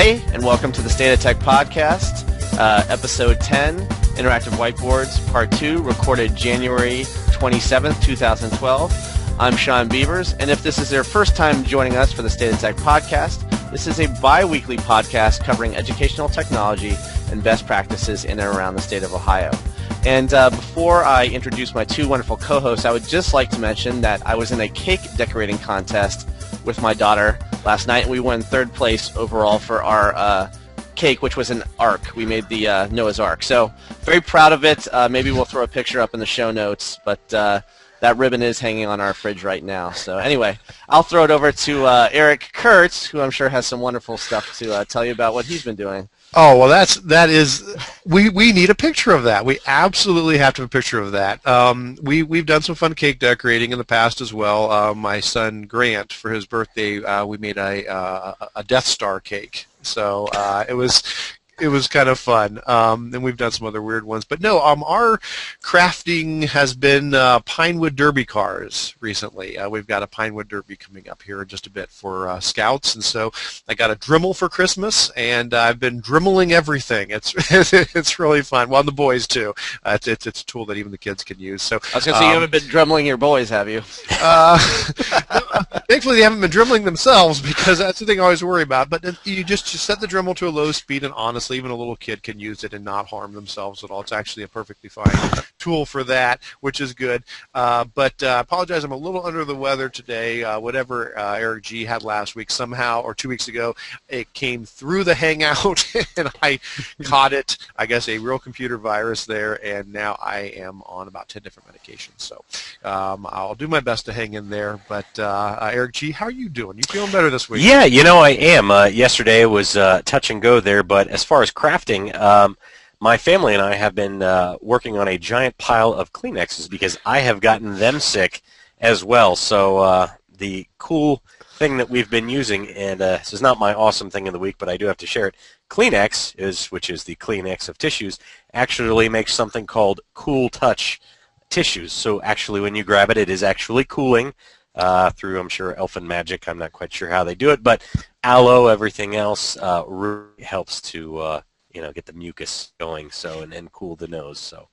Hey, and welcome to the State of Tech podcast, uh, episode 10, Interactive Whiteboards, part 2, recorded January 27th, 2012. I'm Sean Beavers, and if this is your first time joining us for the State of Tech podcast, this is a bi-weekly podcast covering educational technology and best practices in and around the state of Ohio. And uh, before I introduce my two wonderful co-hosts, I would just like to mention that I was in a cake decorating contest with my daughter last night. We won third place overall for our uh, cake, which was an ark. We made the uh, Noah's Ark. So very proud of it. Uh, maybe we'll throw a picture up in the show notes, but uh, that ribbon is hanging on our fridge right now. So anyway, I'll throw it over to uh, Eric Kurtz, who I'm sure has some wonderful stuff to uh, tell you about what he's been doing. Oh well, that's that is we we need a picture of that. We absolutely have to have a picture of that. Um, we we've done some fun cake decorating in the past as well. Uh, my son Grant for his birthday, uh, we made a uh, a Death Star cake. So uh, it was it was kind of fun. Um, and we've done some other weird ones. But no, um, our crafting has been uh, Pinewood Derby cars recently. Uh, we've got a Pinewood Derby coming up here in just a bit for uh, Scouts. And so I got a Dremel for Christmas, and I've been dremeling everything. It's it's really fun. Well, the boys, too. Uh, it's, it's, it's, a tool that even the kids can use. So I was going to say, um, you haven't been dremeling your boys, have you? Uh, thankfully, they haven't been dremeling themselves because that's the thing I always worry about. But you just, just set the Dremel to a low speed, and honestly, honestly, even a little kid can use it and not harm themselves at all. It's actually a perfectly fine tool for that, which is good. Uh, but uh, I apologize, I'm a little under the weather today. Uh, whatever uh, Eric G had last week, somehow, or two weeks ago, it came through the Hangout, and I caught it. I guess a real computer virus there, and now I am on about 10 different medications. So um, I'll do my best to hang in there. But uh, uh, Eric G, how are you doing? You feeling better this week? Yeah, you know I am. yesterday was touch and go there, but as far as crafting, um, my family and I have been uh, working on a giant pile of Kleenexes because I have gotten them sick as well. So uh, the cool thing that we've been using, and uh, this is not my awesome thing of the week, but I do have to share it. Kleenex is, which is the Kleenex of tissues, actually makes something called Cool Touch tissues. So actually, when you grab it, it is actually cooling. Uh, through, I'm sure, elfin magic. I'm not quite sure how they do it, but aloe, everything else uh, really helps to uh, you know get the mucus going, so and, and cool the nose. So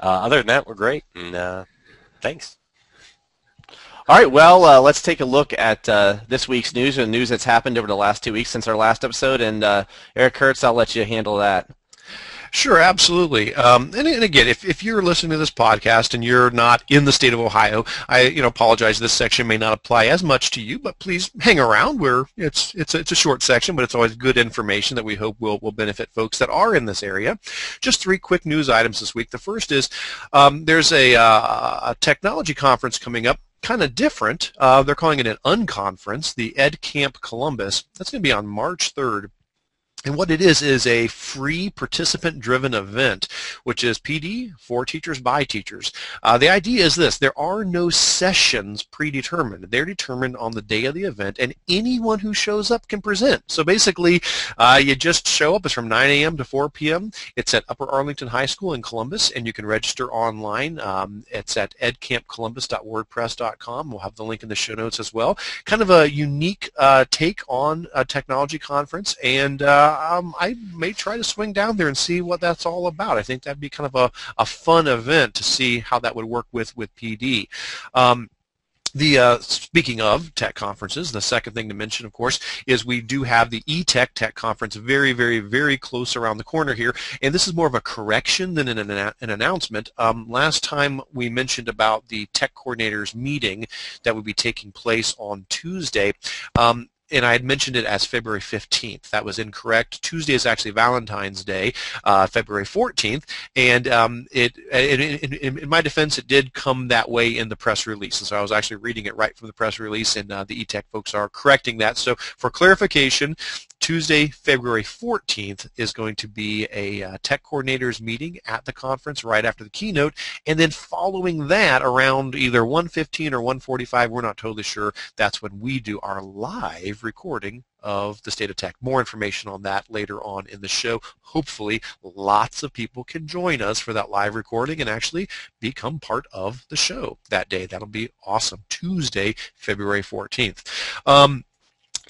uh, other than that, we're great, and uh, thanks. All right, well, uh, let's take a look at this week's news and news that's happened over the last two weeks since our last episode. And Eric Kurtz, I'll let you handle that. Sure, absolutely. Um, and, and, again, if, if you're listening to this podcast and you're not in the state of Ohio, I you know apologize. This section may not apply as much to you, but please hang around. Where it's it's a, it's a short section, but it's always good information that we hope will will benefit folks that are in this area. Just three quick news items this week. The first is um, there's a, uh, a technology conference coming up kind of different. Uh, they're calling it an unconference, the Ed Camp Columbus. That's going to be on March 3rd and what it is is a free participant-driven event, which is PD for teachers by teachers. Uh, the idea is this: there are no sessions predetermined; they're determined on the day of the event, and anyone who shows up can present. So basically, uh, you just show up. It's from 9 a.m. to 4 p.m. It's at Upper Arlington High School in Columbus, and you can register online. Um, it's at edcampcolumbus.wordpress.com. We'll have the link in the show notes as well. Kind of a unique uh, take on a technology conference, and uh, um, I may try to swing down there and see what that's all about. I think that'd be kind of a, a fun event to see how that would work with, with PD. Um, the uh, speaking of tech conferences, the second thing to mention, of course, is we do have the eTech Tech Conference very, very, very close around the corner here, and this is more of a correction than an, an announcement. Um, last time we mentioned about the tech coordinators meeting that would be taking place on Tuesday. Um, and I had mentioned it as February 15th. That was incorrect. Tuesday is actually Valentine's Day, uh, February 14th, and um, it, in, in, in, my defense, it did come that way in the press release, and so I was actually reading it right from the press release, and uh, the eTech folks are correcting that. So for clarification, Tuesday, February 14th is going to be a uh, tech coordinators meeting at the conference right after the keynote, and then following that around either 1:15 or 1:45, we're not totally sure. That's when we do our live recording of the State of Tech. More information on that later on in the show. Hopefully, lots of people can join us for that live recording and actually become part of the show that day. That'll be awesome. Tuesday, February 14th. Um,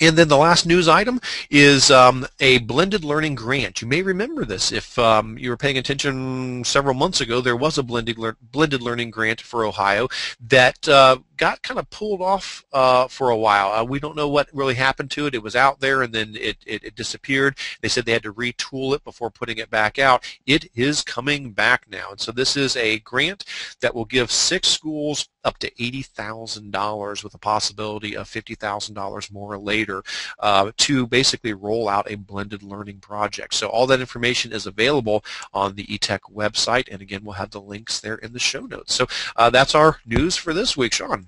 And then the last news item is um, a blended learning grant. You may remember this if um, you were paying attention several months ago. There was a blended le blended learning grant for Ohio that uh, got kind of pulled off uh, for a while. Uh, we don't know what really happened to it. It was out there and then it, it, it, disappeared. They said they had to retool it before putting it back out. It is coming back now. And so this is a grant that will give six schools up to $80,000 with a possibility of $50,000 more later uh, to basically roll out a blended learning project. So all that information is available on the eTech website, and again, we'll have the links there in the show notes. So uh, that's our news for this week. Sean.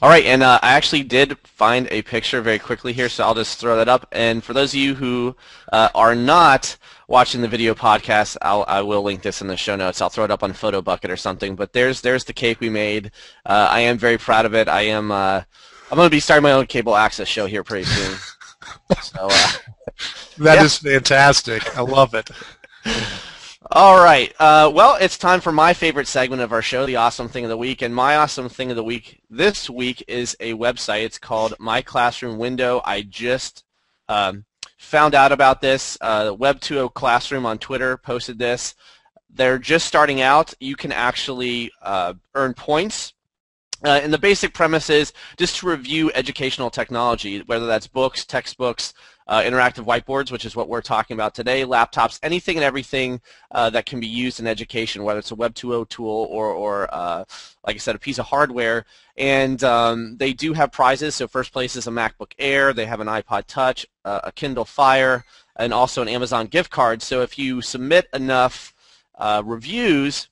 All right, and uh, I actually did find a picture very quickly here, so I'll just throw that up. And for those of you who uh, are not watching the video podcast, I'll, I will link this in the show notes. I'll throw it up on PhotoBucket or something. But there's there's the cake we made. Uh, I am very proud of it. I am. Uh, I'm going to be starting my own cable access show here pretty soon. so uh, that yeah. is fantastic. I love it. All right. Uh, well, it's time for my favorite segment of our show, the Awesome Thing of the Week. And my Awesome Thing of the Week this week is a website. It's called My Classroom Window. I just um, found out about this. Uh, Web 2.0 Classroom on Twitter posted this. They're just starting out. You can actually uh, earn points uh, and the basic premise is just to review educational technology, whether that's books, textbooks, uh, interactive whiteboards, which is what we're talking about today, laptops, anything and everything uh, that can be used in education, whether it's a Web 2.0 tool or, or uh, like I said, a piece of hardware. And um, they do have prizes. So first place is a MacBook Air. They have an iPod Touch, uh, a Kindle Fire, and also an Amazon gift card. So if you submit enough uh, reviews,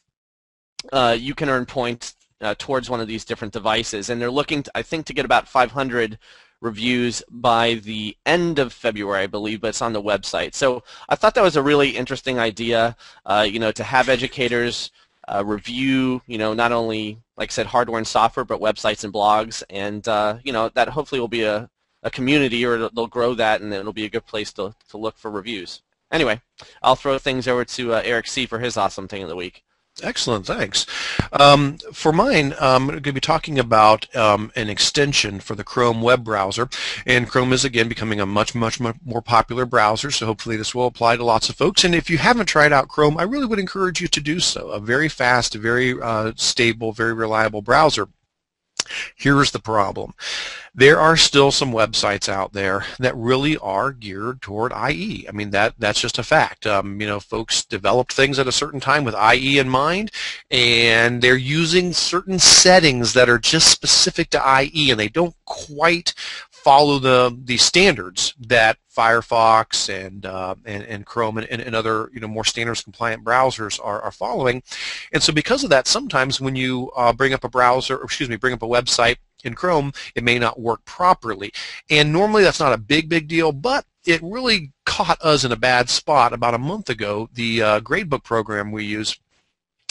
uh, you can earn points uh, towards one of these different devices. And they're looking, to, I think, to get about 500 reviews by the end of February, I believe, but it's on the website. So I thought that was a really interesting idea, uh, you know, to have educators uh, review, you know, not only, like I said, hardware and software, but websites and blogs. And, uh, you know, that hopefully will be a, a community or they'll grow that and it'll be a good place to, to look for reviews. Anyway, I'll throw things over to uh, Eric C. for his awesome thing of the week. Excellent, thanks. Um, for mine, I'm going to be talking about um, an extension for the Chrome web browser, and Chrome is again becoming a much, much, much more popular browser, so hopefully this will apply to lots of folks. And if you haven't tried out Chrome, I really would encourage you to do so. A very fast, very uh, stable, very reliable browser. Here's the problem. There are still some websites out there that really are geared toward IE. I mean, that that's just a fact. Um, you know, folks developed things at a certain time with IE in mind, and they're using certain settings that are just specific to IE, and they don't quite follow the the standards that Firefox and uh, and, and, Chrome and, and, other you know more standards compliant browsers are, are following, and so because of that, sometimes when you uh, bring up a browser, excuse me, bring up a website in Chrome, it may not work properly, and normally that's not a big big deal, but it really caught us in a bad spot about a month ago. The uh, gradebook program we use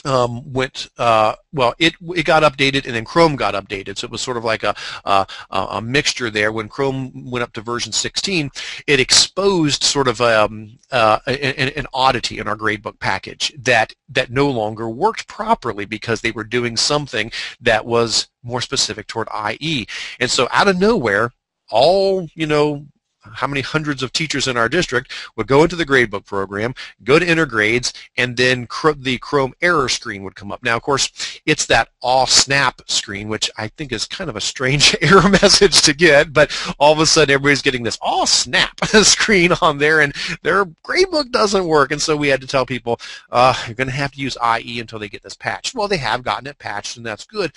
um, went uh, well. It it got updated, and then Chrome got updated. So it was sort of like a, a a mixture there. When Chrome went up to version 16, it exposed sort of um, uh, an, an oddity in our gradebook package that that no longer worked properly because they were doing something that was more specific toward IE. And so out of nowhere, all you know how many hundreds of teachers in our district would go into the gradebook program, go to intergrades, and then the Chrome error screen would come up. Now, of course, it's that aw snap screen, which I think is kind of a strange error message to get, but all of a sudden everybody's getting this aw snap screen on there, and their gradebook doesn't work, and so we had to tell people, uh, you're going to have to use IE until they get this patched. Well, they have gotten it patched, and that's good.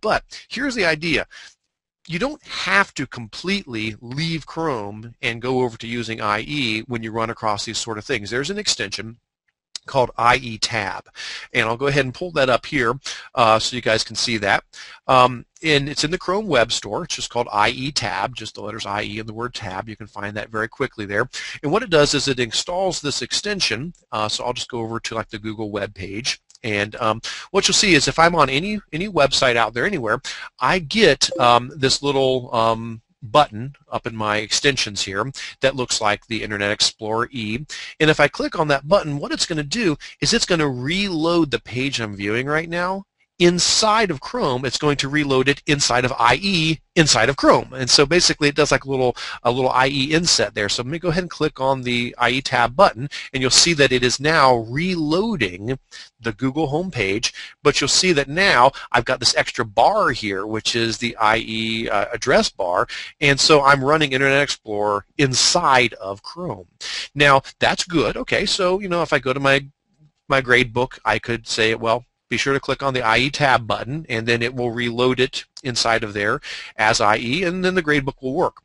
But here's the idea you don't have to completely leave Chrome and go over to using IE when you run across these sort of things. There's an extension called IE Tab. And I'll go ahead and pull that up here uh, so you guys can see that. Um, and it's in the Chrome Web Store. It's just called IE Tab, just the letters IE and the word tab. You can find that very quickly there. And what it does is it installs this extension. Uh, so I'll just go over to like the Google web page. And um, what you'll see is if I'm on any any website out there anywhere, I get um, this little um, button up in my extensions here that looks like the Internet Explorer E. And if I click on that button, what it's going to do is it's going to reload the page I'm viewing right now inside of Chrome, it's going to reload it inside of IE inside of Chrome. And so basically it does like a little, a little IE inset there. So let me go ahead and click on the IE tab button and you'll see that it is now reloading the Google homepage, but you'll see that now I've got this extra bar here, which is the IE uh, address bar, and so I'm running Internet Explorer inside of Chrome. Now, that's good. Okay, so, you know, if I go to my my grade book, I could say, well, be sure to click on the IE tab button and then it will reload it inside of there as IE and then the gradebook will work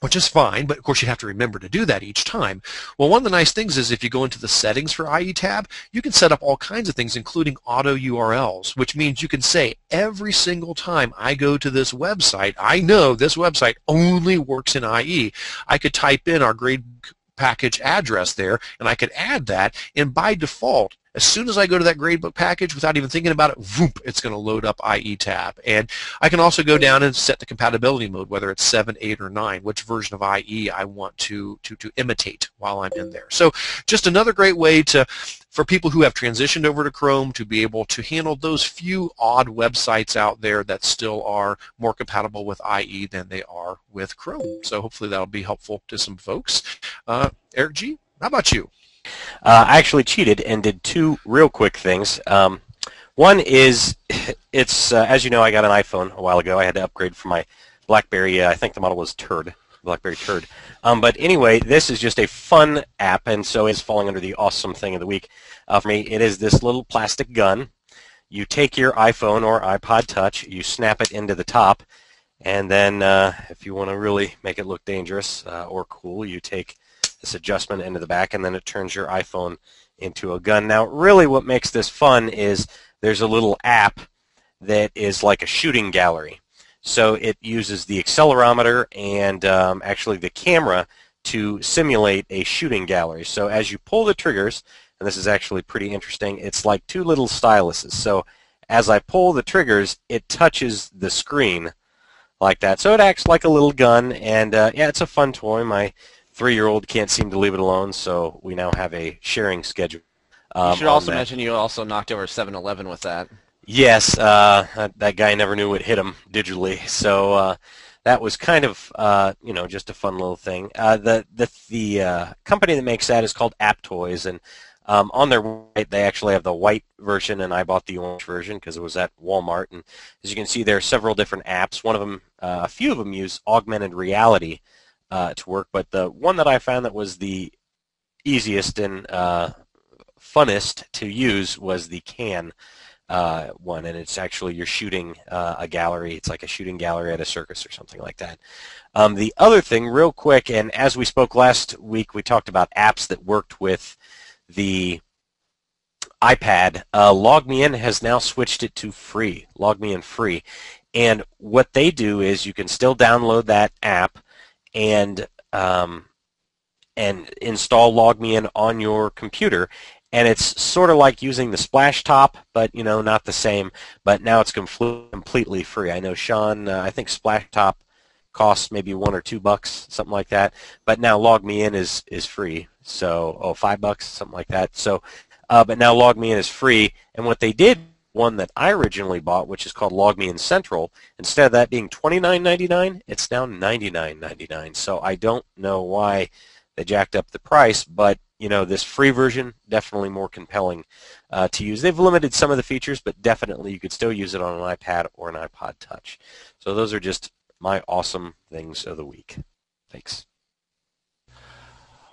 which is fine, but of course you have to remember to do that each time. Well, one of the nice things is if you go into the settings for IE tab, you can set up all kinds of things, including auto URLs, which means you can say every single time I go to this website, I know this website only works in IE. I could type in our grade package address there, and I could add that, and by default, as soon as I go to that gradebook package, without even thinking about it, whoop, it's going to load up IE tab. And I can also go down and set the compatibility mode, whether it's 7, 8, or 9, which version of IE I want to, to, to imitate while I'm in there. So just another great way to for people who have transitioned over to Chrome to be able to handle those few odd websites out there that still are more compatible with IE than they are with Chrome. So hopefully that'll be helpful to some folks. Uh, Eric G., how about you? Uh, I actually cheated and did two real quick things. Um, one is, it's uh, as you know, I got an iPhone a while ago. I had to upgrade from my BlackBerry. Uh, I think the model was Turd, BlackBerry Turd. Um, but anyway, this is just a fun app, and so it's falling under the awesome thing of the week uh, for me. It is this little plastic gun. You take your iPhone or iPod Touch, you snap it into the top, and then uh, if you want to really make it look dangerous uh, or cool, you take this adjustment into the back, and then it turns your iPhone into a gun. Now, really what makes this fun is there's a little app that is like a shooting gallery. So it uses the accelerometer and um, actually the camera to simulate a shooting gallery. So as you pull the triggers, and this is actually pretty interesting, it's like two little styluses. So as I pull the triggers, it touches the screen like that. So it acts like a little gun, and uh, yeah, it's a fun toy. My three-year-old can't seem to leave it alone, so we now have a sharing schedule. Um, you should also mention you also knocked over 7-Eleven with that. Yes, uh, that guy never knew what hit him digitally, so uh, that was kind of uh, you know just a fun little thing. Uh, the the the uh, company that makes that is called AppToyz, and um, on their website they actually have the white version, and I bought the orange version because it was at Walmart. And as you can see, there are several different apps. One of them, uh, a few of them use augmented reality uh, to work. But the one that I found that was the easiest and uh, funnest to use was the can uh, one, and it's actually you're shooting uh, a gallery. It's like a shooting gallery at a circus or something like that. Um, the other thing, real quick, and as we spoke last week, we talked about apps that worked with the iPad. Uh, LogMeIn has now switched it to free. LogMeIn free, and what they do is you can still download that app and um, and install LogMeIn on your computer. And it's sort of like using the Splashtop, but you know, not the same. But now it's completely free. I know Sean. Uh, I think Splashtop costs maybe one or two bucks, something like that. But now LogMeIn is is free. So oh, five bucks, something like that. So, uh, but now LogMeIn is free. And what they did one that I originally bought, which is called LogMeIn Central. Instead of that being $29.99, it's now $99.99. So I don't know why they jacked up the price, but you know this free version definitely more compelling uh, to use. They've limited some of the features, but definitely you could still use it on an iPad or an iPod Touch. So those are just my awesome things of the week. Thanks.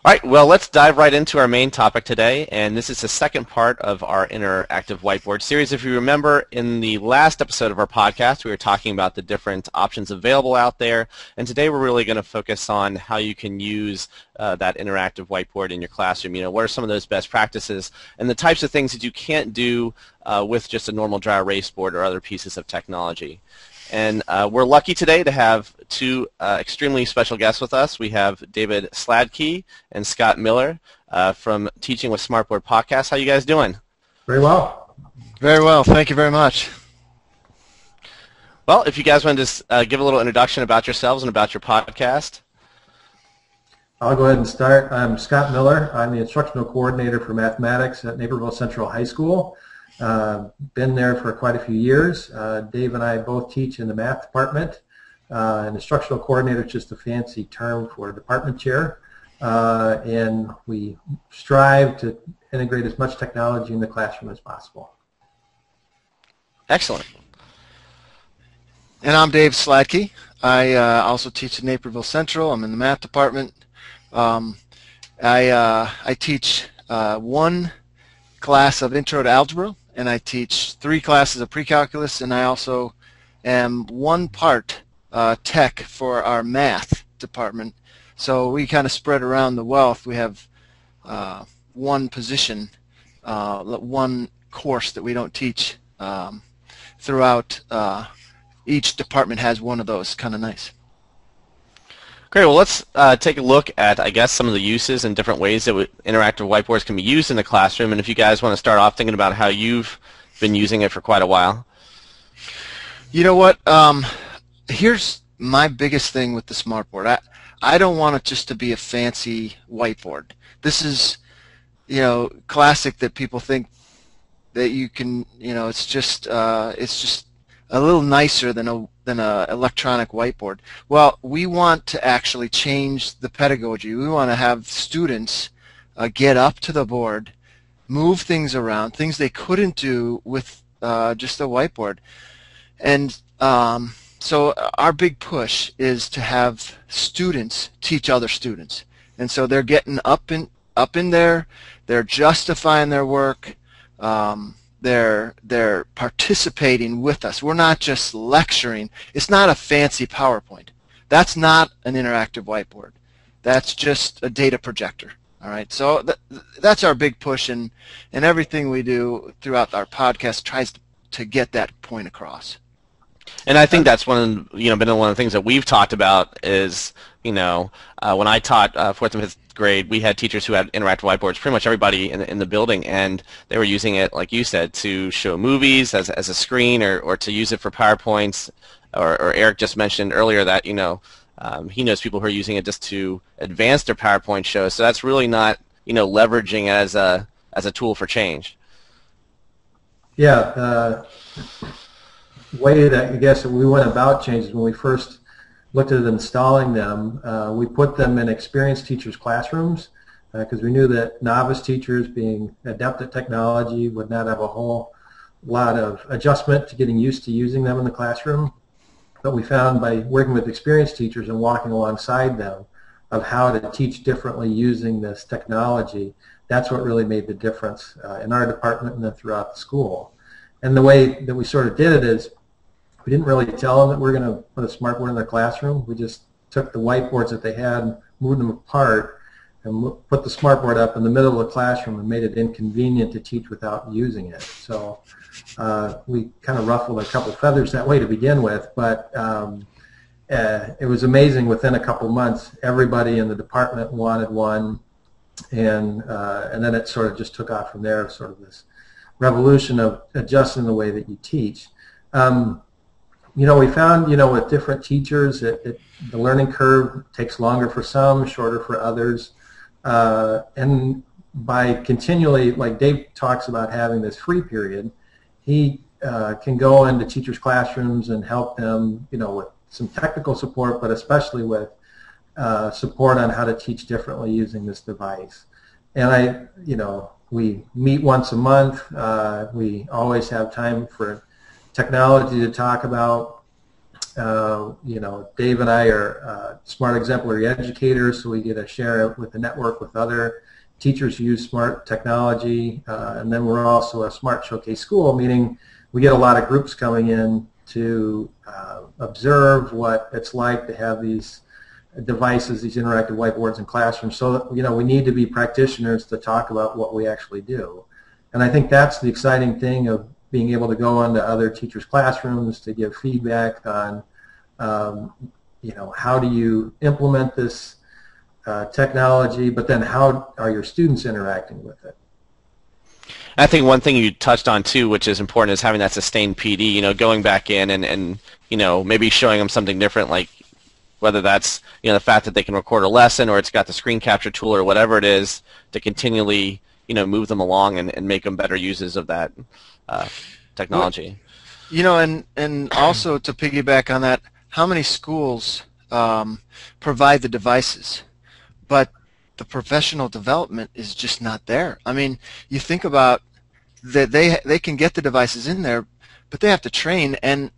All right, well, let's dive right into our main topic today, and this is the second part of our interactive whiteboard series. If you remember, in the last episode of our podcast, we were talking about the different options available out there, and today we're really going to focus on how you can use uh, that interactive whiteboard in your classroom. You know, what are some of those best practices and the types of things that you can't do uh, with just a normal dry erase board or other pieces of technology. And uh, we're lucky today to have two uh, extremely special guests with us. We have David Sladkey and Scott Miller uh, from Teaching with Smartboard podcast. How you guys doing? Very well. Very well. Thank you very much. Well, if you guys want to just uh, give a little introduction about yourselves and about your podcast. I'll go ahead and start. I'm Scott Miller. I'm the instructional coordinator for mathematics at Naperville Central High School. Uh, been there for quite a few years. Uh, Dave and I both teach in the math department. Uh, an instructional coordinator is just a fancy term for department chair. Uh, and we strive to integrate as much technology in the classroom as possible. Excellent. And I'm Dave Sladkey. I uh, also teach at Naperville Central. I'm in the math department. Um, I, uh, I teach one class of Intro to Algebra, and I teach three classes of Pre-Calculus, and I also am one part uh, tech for our math department. So we kind of spread around the wealth. We have uh, one position, uh, one course that we don't teach um, throughout uh, each department has one of those. Kind of nice. Great. Well, let's uh, take a look at, I guess, some of the uses and different ways that interactive whiteboards can be used in the classroom. And if you guys want to start off thinking about how you've been using it for quite a while. You know what? Um, here's my biggest thing with the smartboard. I I don't want it just to be a fancy whiteboard. This is, you know, classic that people think that you can, you know, it's just uh, it's just a little nicer than a than a electronic whiteboard. Well, we want to actually change the pedagogy. We want to have students uh, get up to the board, move things around, things they couldn't do with uh, just a whiteboard. And um, so our big push is to have students teach other students. And so they're getting up in up in there, they're justifying their work. Um, they're they're participating with us. We're not just lecturing. It's not a fancy PowerPoint. That's not an interactive whiteboard. That's just a data projector. All right. So th that's our big push, and and everything we do throughout our podcast tries to, to get that point across. And I think that's one of you know been one of the things that we've talked about is you know uh, when I taught uh, fourth and fifth grade, we had teachers who had interactive whiteboards. Pretty much everybody in the, in the building, and they were using it, like you said, to show movies as as a screen, or or to use it for powerpoints. Or, or Eric just mentioned earlier that you know um, he knows people who are using it just to advance their PowerPoint shows. So that's really not you know leveraging as a as a tool for change. Yeah. Uh way that I guess we went about changes when we first looked at installing them. Uh, we put them in experienced teachers' classrooms because uh, we knew that novice teachers, being adept at technology, would not have a whole lot of adjustment to getting used to using them in the classroom. But we found by working with experienced teachers and walking alongside them of how to teach differently using this technology, that's what really made the difference uh, in our department and then throughout the school. And the way that we sort of did it is we didn't really tell them that we are going to put a smartboard in their classroom. We just took the whiteboards that they had, moved them apart, and put the smartboard up in the middle of the classroom and made it inconvenient to teach without using it. So uh, we kind of ruffled a couple feathers that way to begin with, but um, uh, it was amazing within a couple months. Everybody in the department wanted one, and uh, and then it sort of just took off from there. Sort of this revolution of adjusting the way that you teach. Um, you know, we found, you know, with different teachers, it, it, the learning curve takes longer for some, shorter for others. Uh, and by continually, like Dave talks about having this free period, he uh, can go into teachers' classrooms and help them, you know, with some technical support, but especially with uh, support on how to teach differently using this device. And I, you know, we meet once a month. Uh, we always have time for technology to talk about. Uh, you know, Dave and I are uh, smart exemplary educators, so we get to share it with the network with other teachers who use smart technology. Uh, and then we're also a smart showcase school, meaning we get a lot of groups coming in to uh, observe what it's like to have these devices, these interactive whiteboards in classrooms. So, you know, we need to be practitioners to talk about what we actually do. And I think that's the exciting thing of being able to go into other teachers' classrooms to give feedback on, um, you know, how do you implement this uh, technology, but then how are your students interacting with it? I think one thing you touched on too, which is important, is having that sustained PD. You know, going back in and, and you know maybe showing them something different, like whether that's you know the fact that they can record a lesson or it's got the screen capture tool or whatever it is to continually you know move them along and, and make them better uses of that uh, technology. You know, and and also to piggyback on that, how many schools um, provide the devices, but the professional development is just not there. I mean, you think about that they they can get the devices in there, but they have to train, and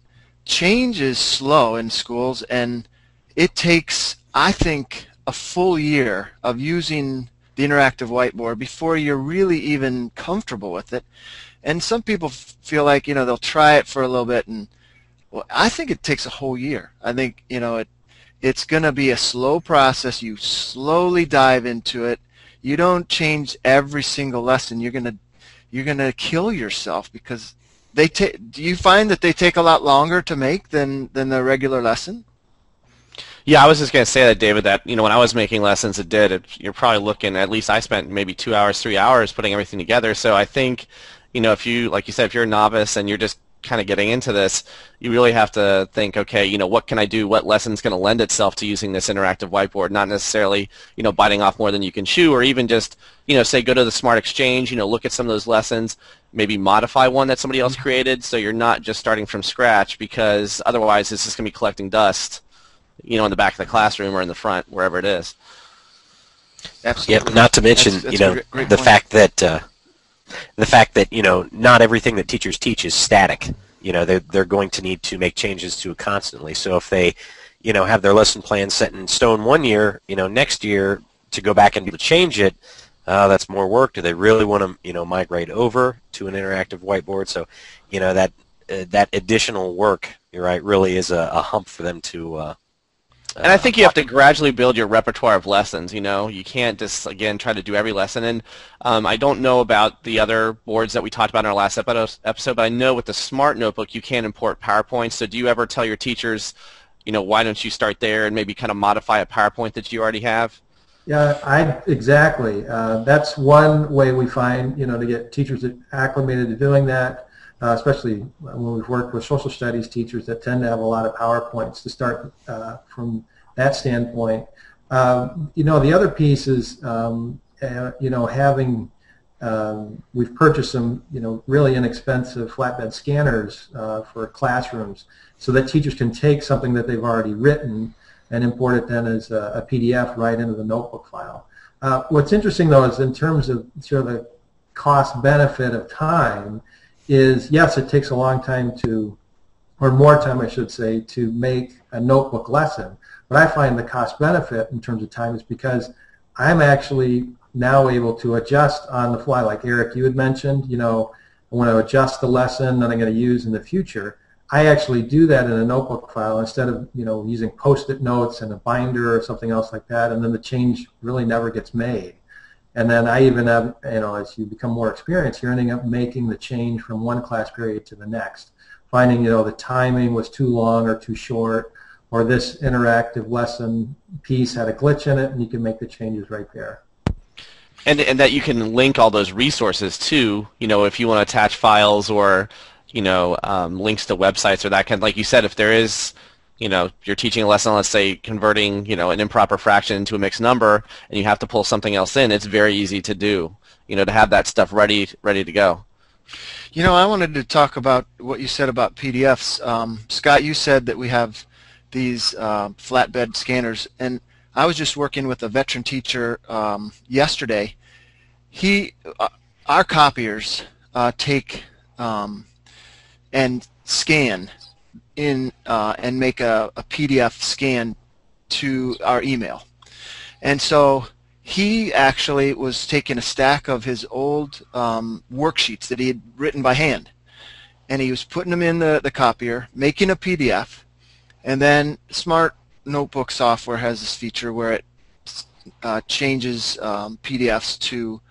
change is slow in schools, and it takes, I think, a full year of using the interactive whiteboard before you're really even comfortable with it. And some people feel like you know they'll try it for a little bit, and well, I think it takes a whole year. I think you know it it's going to be a slow process. You slowly dive into it. You don't change every single lesson. You're going to you're going to kill yourself because they take. Do you find that they take a lot longer to make than than the regular lesson? Yeah, I was just going to say that, David. That you know, when I was making lessons, it did. It, you're probably looking. At least I spent maybe two hours, three hours putting everything together. So I think, you know, if you like you said, if you're a novice and you're just kind of getting into this, you really have to think, okay, you know, what can I do? What lesson's going to lend itself to using this interactive whiteboard? Not necessarily, you know, biting off more than you can chew, or even just, you know, say go to the Smart Exchange, you know, look at some of those lessons, maybe modify one that somebody else created, so you're not just starting from scratch, because otherwise it's just going to be collecting dust, you know, in the back of the classroom or in the front, wherever it is. Absolutely. Yep. Not to mention, That's- that's you know, great- great the point. fact that uh, the fact that you know not everything that teachers teach is static. You know, they're they're going to need to make changes to it constantly. So if they, you know, have their lesson plan set in stone one year, you know, next year to go back and be able to change it, uh, that's more work. Do they really want to, you know, migrate over to an interactive whiteboard? So, you know, that uh, that additional work, you're right, really is a, a hump for them to. Uh, And I think you have to gradually build your repertoire of lessons. You know, you can't just again try to do every lesson. And um, I don't know about the other boards that we talked about in our last episode, but I know with the Smart Notebook you can import PowerPoint. So do you ever tell your teachers, you know, why don't you start there and maybe kind of modify a PowerPoint that you already have? Yeah, I exactly. Uh, that's one way we find, you know, to get teachers acclimated to doing that, uh, especially when we've worked with social studies teachers that tend to have a lot of PowerPoints to start uh, from that standpoint. Um, you know, the other piece is, um, uh, you know, having um, we've purchased some, you know, really inexpensive flatbed scanners uh, for classrooms so that teachers can take something that they've already written and import it then as a, a PDF right into the notebook file. Uh, what's interesting though is in terms of sort of the cost benefit of time is yes, it takes a long time to, or more time I should say, to make a notebook lesson. But I find the cost benefit in terms of time is because I'm actually now able to adjust on the fly, like Eric, you had mentioned, you know, I want to adjust the lesson that I'm going to use in the future. I actually do that in a notebook file instead of, you know, using post-it notes and a binder or something else like that, and then the change really never gets made. And then I even have, you know, as you become more experienced, you're ending up making the change from one class period to the next, finding, you know, the timing was too long or too short, or this interactive lesson piece had a glitch in it, and you can make the changes right there. And, and that you can link all those resources too, you know, if you want to attach files or, you know, um, links to websites or that kind. Like you said, if there is, you know, you're teaching a lesson, let's say converting, you know, an improper fraction into a mixed number, and you have to pull something else in, it's very easy to do. You know, to have that stuff ready, ready to go. You know, I wanted to talk about what you said about PDFs. Um, Scott, you said that we have these uh, flatbed scanners, and I was just working with a veteran teacher um, yesterday. He, uh, our copiers uh, take um, and scan in uh, and make a, a PDF scan to our email, and so he actually was taking a stack of his old um, worksheets that he had written by hand, and he was putting them in the, the copier, making a PDF, and then Smart Notebook software has this feature where it uh, changes um, PDFs to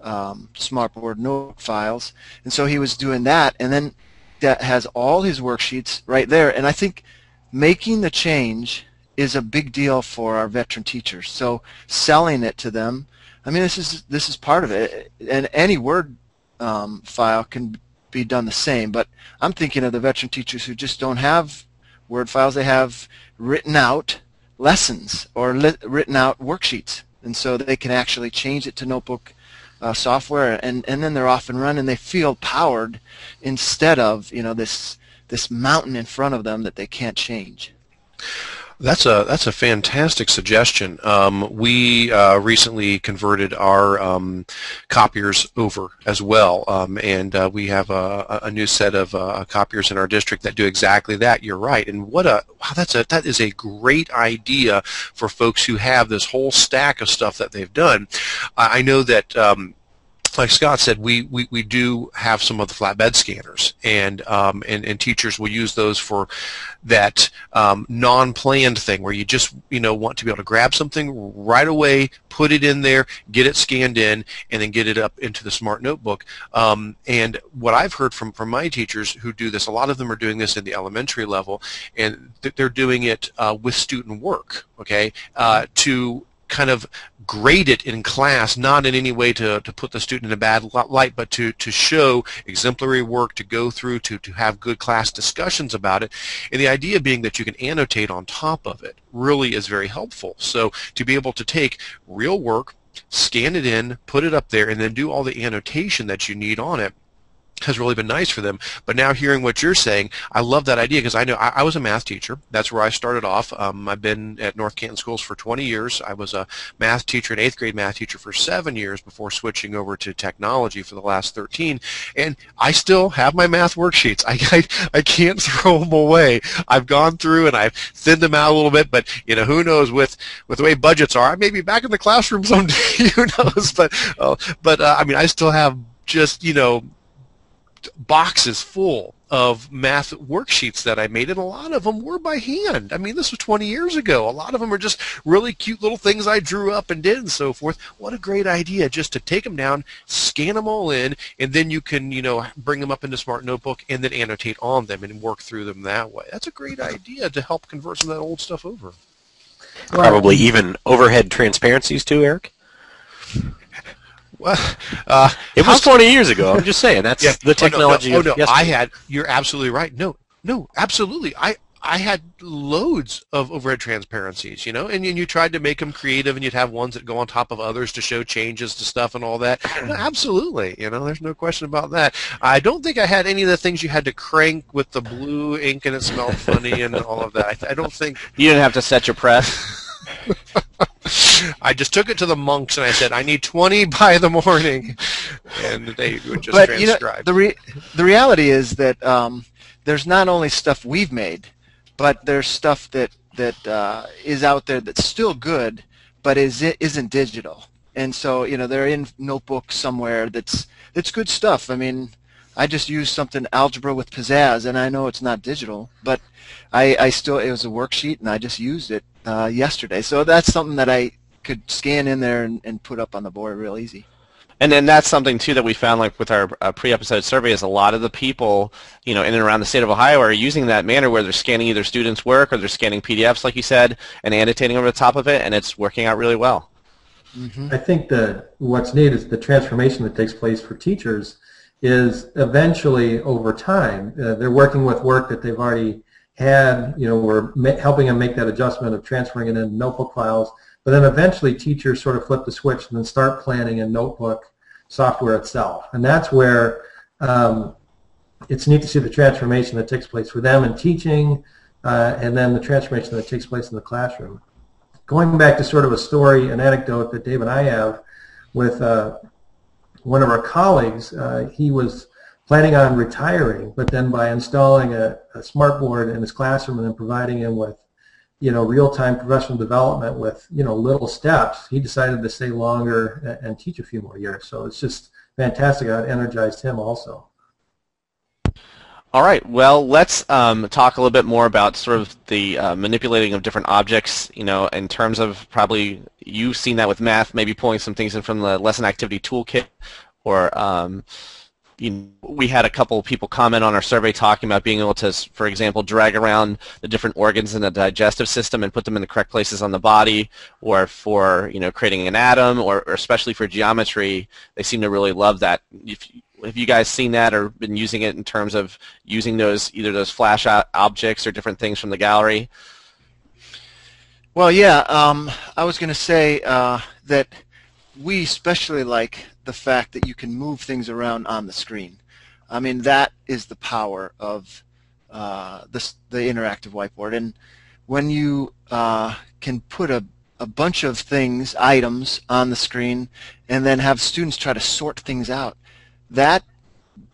um, Smartboard notebook files, and so he was doing that, and then that has all his worksheets right there, and I think making the change is a big deal for our veteran teachers. So selling it to them, I mean, this is this is part of it, and any Word um, file can be done the same. But I'm thinking of the veteran teachers who just don't have Word files; they have written out lessons or written out worksheets, and so they can actually change it to Notebook uh, software, and, and then they're off and running. They feel powered instead of you know this this mountain in front of them that they can't change. That's a that's a fantastic suggestion. Um, we uh, recently converted our um, copiers over as well, um, and uh, we have a, a, new set of uh, copiers in our district that do exactly that. You're right, and what a wow, that's a that is a great idea for folks who have this whole stack of stuff that they've done. I know that um, like Scott said, we, we, we do have some of the flatbed scanners, and um, and, and teachers will use those for that um, non-planned thing where you just you know want to be able to grab something right away, put it in there, get it scanned in, and then get it up into the smart notebook. Um, and what I've heard from from my teachers who do this, a lot of them are doing this in the elementary level, and th- they're doing it uh, with student work. Okay, uh, to kind of grade it in class, not in any way to, to put the student in a bad light, but to, to show exemplary work to go through, to, to have good class discussions about it. And the idea being that you can annotate on top of it really is very helpful. So to be able to take real work, scan it in, put it up there, and then do all the annotation that you need on it has really been nice for them. But now hearing what you're saying, I love that idea because I know I, I, was a math teacher. That's where I started off. Um, I've been at North Canton Schools for 20 years. I was a math teacher, an eighth grade math teacher for seven years before switching over to technology for the last 13. And I still have my math worksheets. I, I, I can't throw them away. I've gone through and I've thinned them out a little bit, but you know, who knows with, with the way budgets are, I may be back in the classroom someday, who knows, but, uh, but uh, I mean, I still have just, you know, boxes full of math worksheets that I made, and a lot of them were by hand. I mean, this was 20 years ago. A lot of them are just really cute little things I drew up and did and so forth. What a great idea just to take them down, scan them all in, and then you can, you know, bring them up into Smart Notebook and then annotate on them and work through them that way. That's a great idea to help convert some of that old stuff over. Probably even overhead transparencies too, Eric. Well, uh, it was 20 years ago. I'm just saying that's yeah. the technology. Oh no, no. Oh, no. I had. You're absolutely right. No, no, absolutely. I I had loads of overhead transparencies, you know, and, and you tried to make them creative, and you'd have ones that go on top of others to show changes to stuff and all that. No, absolutely, you know, there's no question about that. I don't think I had any of the things you had to crank with the blue ink and it smelled funny and all of that. I, I don't think you didn't have to set your press. I just took it to the monks and I said, I need 20 by the morning. And they would just but, transcribe. You know, the, re- the reality is that um, there's not only stuff we've made, but there's stuff that, that uh, is out there that's still good, but is, isn't digital. And so, you know, they're in notebooks somewhere that's, that's good stuff. I mean, I just used something algebra with pizzazz, and I know it's not digital, but I, I still it was a worksheet, and I just used it uh, yesterday. So that's something that I could scan in there and, and put up on the board real easy. And then that's something too that we found, like with our uh, pre-episode survey, is a lot of the people, you know, in and around the state of Ohio are using that manner where they're scanning either students' work or they're scanning PDFs, like you said, and annotating over the top of it, and it's working out really well. Mm-hmm. I think that what's neat is the transformation that takes place for teachers is eventually over time uh, they're working with work that they've already had. You know, we're ma- helping them make that adjustment of transferring it into notebook files but then eventually teachers sort of flip the switch and then start planning in notebook software itself. And that's where um, it's neat to see the transformation that takes place for them in teaching uh, and then the transformation that takes place in the classroom. Going back to sort of a story, an anecdote that Dave and I have with uh, one of our colleagues, uh, he was planning on retiring, but then by installing a, a smart board in his classroom and then providing him with you know, real-time professional development with, you know, little steps, he decided to stay longer and, teach a few more years. So it's just fantastic. It energized him also. All right. Well, let's um, talk a little bit more about sort of the uh, manipulating of different objects. You know, in terms of probably you've seen that with math, maybe pulling some things in from the lesson activity toolkit, or um, you know, we had a couple of people comment on our survey talking about being able to, for example, drag around the different organs in the digestive system and put them in the correct places on the body, or for you know creating an atom, or, or especially for geometry, they seem to really love that. If, have you guys seen that or been using it in terms of using those either those flash objects or different things from the gallery? Well, yeah, um, I was going to say uh, that we especially like the fact that you can move things around on the screen. I mean, that is the power of uh, the, the interactive whiteboard. And when you uh, can put a, a bunch of things, items, on the screen, and then have students try to sort things out, that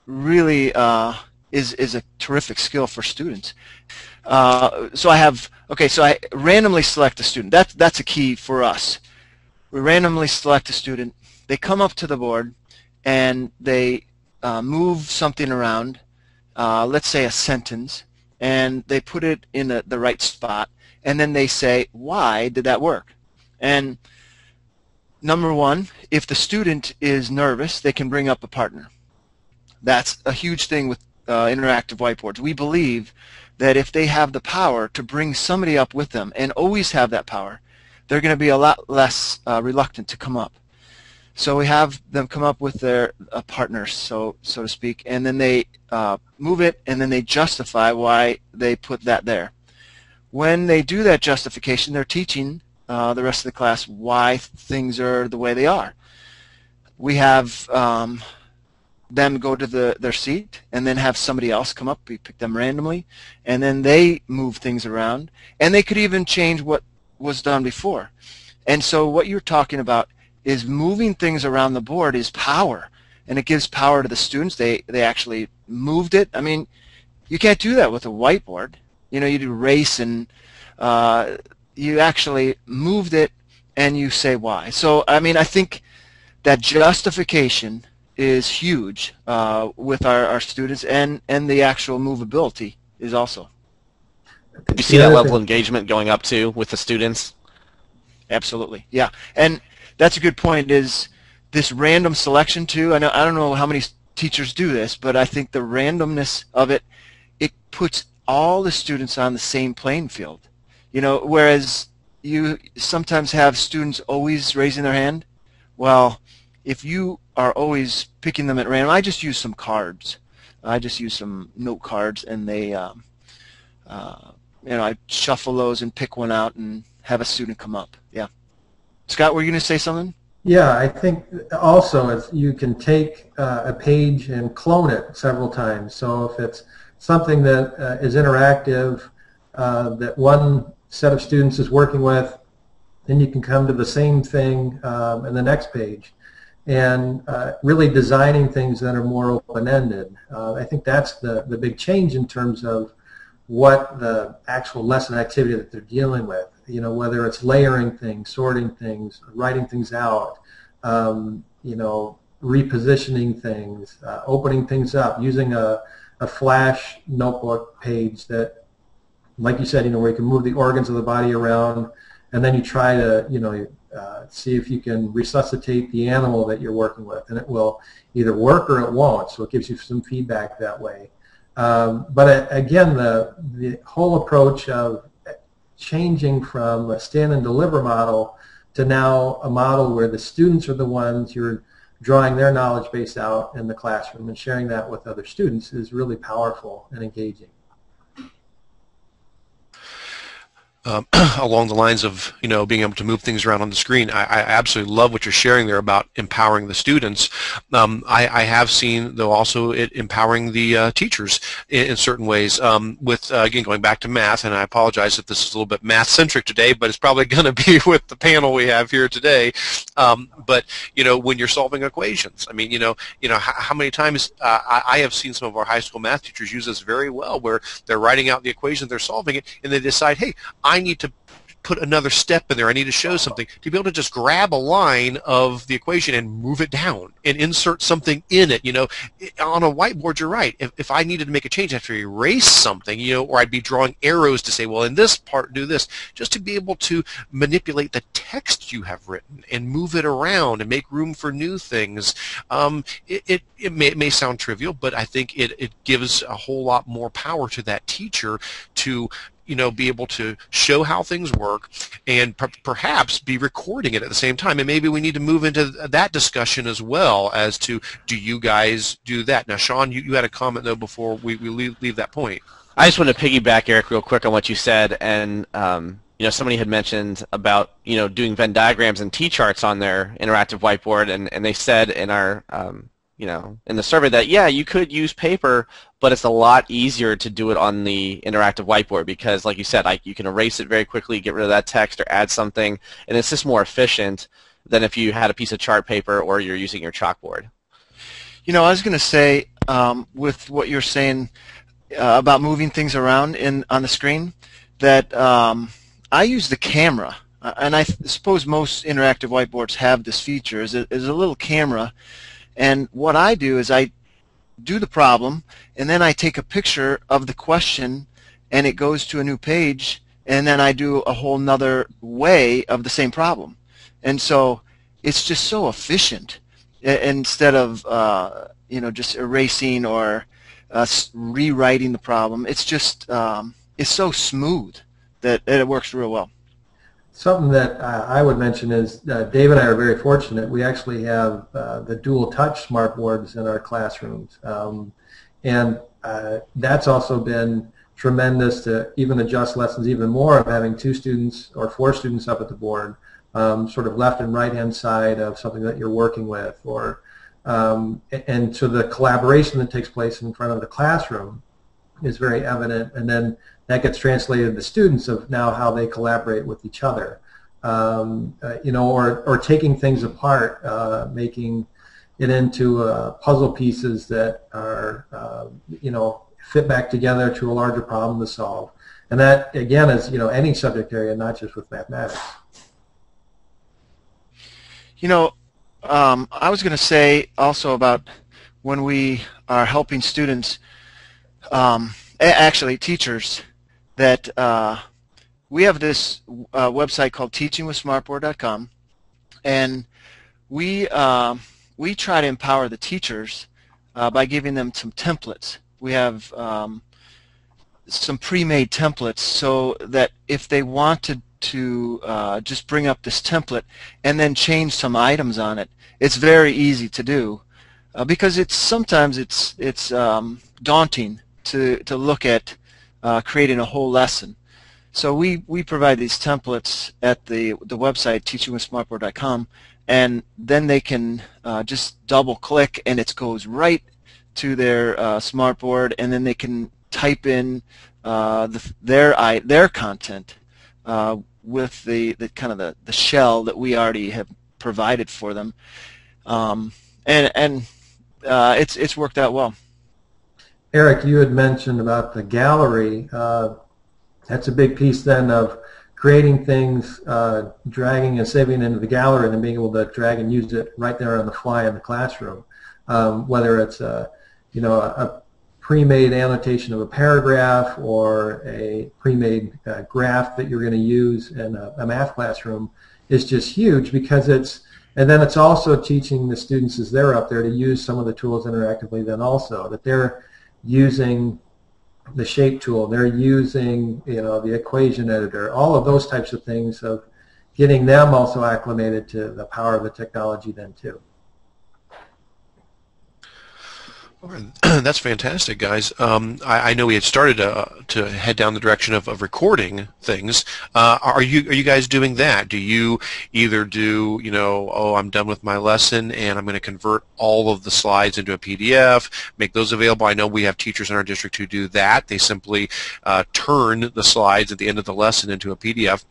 really uh, is, is a terrific skill for students. Uh, so I have, okay, so I randomly select a student. That, that's a key for us. We randomly select a student. They come up to the board and they uh, move something around, uh, let's say a sentence, and they put it in the, right spot, and then they say, why did that work? And number one, if the student is nervous, they can bring up a partner. That's a huge thing with uh, interactive whiteboards. We believe that if they have the power to bring somebody up with them and always have that power, they're going to be a lot less uh, reluctant to come up. So we have them come up with their uh, partners, so so to speak, and then they uh, move it, and then they justify why they put that there. When they do that justification, they're teaching uh, the rest of the class why things are the way they are. We have um, them go to the, their seat and then have somebody else come up. We pick them randomly, and then they move things around, and they could even change what was done before. And so what you're talking about is moving things around the board is power, and it gives power to the students. They they actually moved it. I mean, you can't do that with a whiteboard. You know, you do race and uh, you actually moved it and you say why. So I mean, I think that justification is huge uh, with our, our students and, and the actual movability is also. You see that level of engagement going up too with the students? Absolutely, yeah. And that's a good point is this random selection too. I, know, I don't know how many teachers do this, but I think the randomness of it, it puts all the students on the same playing field. You know, whereas you sometimes have students always raising their hand. Well, if you are always picking them at random, I just use some cards. I just use some note cards, and they, um, uh, you know, I shuffle those and pick one out and have a student come up. Yeah. Scott, were you going to say something? Yeah, I think also if you can take uh, a page and clone it several times. So if it's something that uh, is interactive uh, that one set of students is working with, then you can come to the same thing um, in the next page and uh, really designing things that are more open-ended. Uh, I think that's the, the big change in terms of what the actual lesson activity that they're dealing with. You know, whether it's layering things, sorting things, writing things out, um, you know, repositioning things, uh, opening things up, using a, a flash notebook page that, like you said, you know, where you can move the organs of the body around, and then you try to, you know, uh, see if you can resuscitate the animal that you're working with, and it will either work or it won't. So it gives you some feedback that way. Um, but uh, again, the the whole approach of changing from a stand and deliver model to now a model where the students are the ones you're drawing their knowledge base out in the classroom and sharing that with other students is really powerful and engaging. Um, along the lines of you know being able to move things around on the screen. I, I absolutely love what you're sharing there about empowering the students. Um, I, I, have seen though also it empowering the uh, teachers in, in, certain ways. Um, with uh, again going back to math, and I apologize if this is a little bit math centric today, but it's probably going to be with the panel we have here today. Um, but you know when you're solving equations, I mean you know you know how, how many times uh, I, I have seen some of our high school math teachers use this very well, where they're writing out the equation, they're solving it, and they decide, hey, I I need to put another step in there. I need to show something to be able to just grab a line of the equation and move it down and insert something in it. You know, on a whiteboard, you're right. If, if I needed to make a change, I have to erase something, you know, or I'd be drawing arrows to say, well, in this part, do this, just to be able to manipulate the text you have written and move it around and make room for new things. Um, it, it, it, may, it may sound trivial, but I think it, it gives a whole lot more power to that teacher to you know, be able to show how things work and per perhaps be recording it at the same time. And maybe we need to move into that discussion as well as to do you guys do that? Now, Sean, you, you had a comment, though, before we, we leave, leave that point. I just want to piggyback, Eric, real quick on what you said. And um, you know, somebody had mentioned about, you know, doing Venn diagrams and T-charts on their interactive whiteboard, and, and they said in our, um, you know, in the survey that, yeah, you could use paper, but it's a lot easier to do it on the interactive whiteboard because, like you said, like you can erase it very quickly, get rid of that text, or add something, and it's just more efficient than if you had a piece of chart paper or you're using your chalkboard. You know, I was going to say, um, with what you're saying uh, about moving things around in on the screen, that um, I use the camera, uh, and I suppose most interactive whiteboards have this feature, is a, is a little camera, and what I do is I do the problem, and then I take a picture of the question, and it goes to a new page, and then I do a whole nother way of the same problem. And so it's just so efficient instead of uh, you know just erasing or uh, rewriting the problem. It's just um, it's so smooth that, that, it works real well. Something that uh, I would mention is uh, Dave and I are very fortunate. We actually have uh, the dual touch smart boards in our classrooms, um, and uh, that's also been tremendous to even adjust lessons even more of having two students or four students up at the board um, sort of left and right hand side of something that you're working with or um, and so the collaboration that takes place in front of the classroom is very evident and then that gets translated to students of now how they collaborate with each other. Um, uh, you know or, or taking things apart uh, making it into uh, puzzle pieces that are uh, you know fit back together to a larger problem to solve. And that again is you know any subject area not just with mathematics. You know, um, I was going to say also about when we are helping students, um, actually teachers, that uh, we have this uh, website called teachingwithsmartboard.com, and we uh, we try to empower the teachers uh, by giving them some templates. We have um, some pre-made templates so that if they wanted to uh, just bring up this template and then change some items on it. It's very easy to do uh, because it's sometimes it's it's um, daunting to to look at uh, creating a whole lesson. So we we provide these templates at the the website teachingwithsmartboard.com, and then they can uh, just double click and it goes right to their uh, smartboard, and then they can type in uh, the, their I, their content uh, with the, the kind of the, the shell that we already have provided for them. Um, and and uh, it's it's worked out well. Eric, you had mentioned about the gallery. Uh, that's a big piece then of creating things, uh, dragging and saving into the gallery, and then being able to drag and use it right there on the fly in the classroom. Um, whether it's a, you know a, pre-made annotation of a paragraph or a pre-made uh, graph that you're going to use in a, a, math classroom is just huge because it's and then it's also teaching the students as they're up there to use some of the tools interactively then also that they're using the shape tool. They're using you know the equation editor. All of those types of things of getting them also acclimated to the power of the technology then too That's fantastic, guys. Um, I, I, know we had started uh, to head down the direction of, of recording things. Uh, are you are you guys doing that? Do you either do you know oh I'm done with my lesson and I'm going to convert all of the slides into a PDF, make those available? I know we have teachers in our district who do that. They simply uh, turn the slides at the end of the lesson into a PDF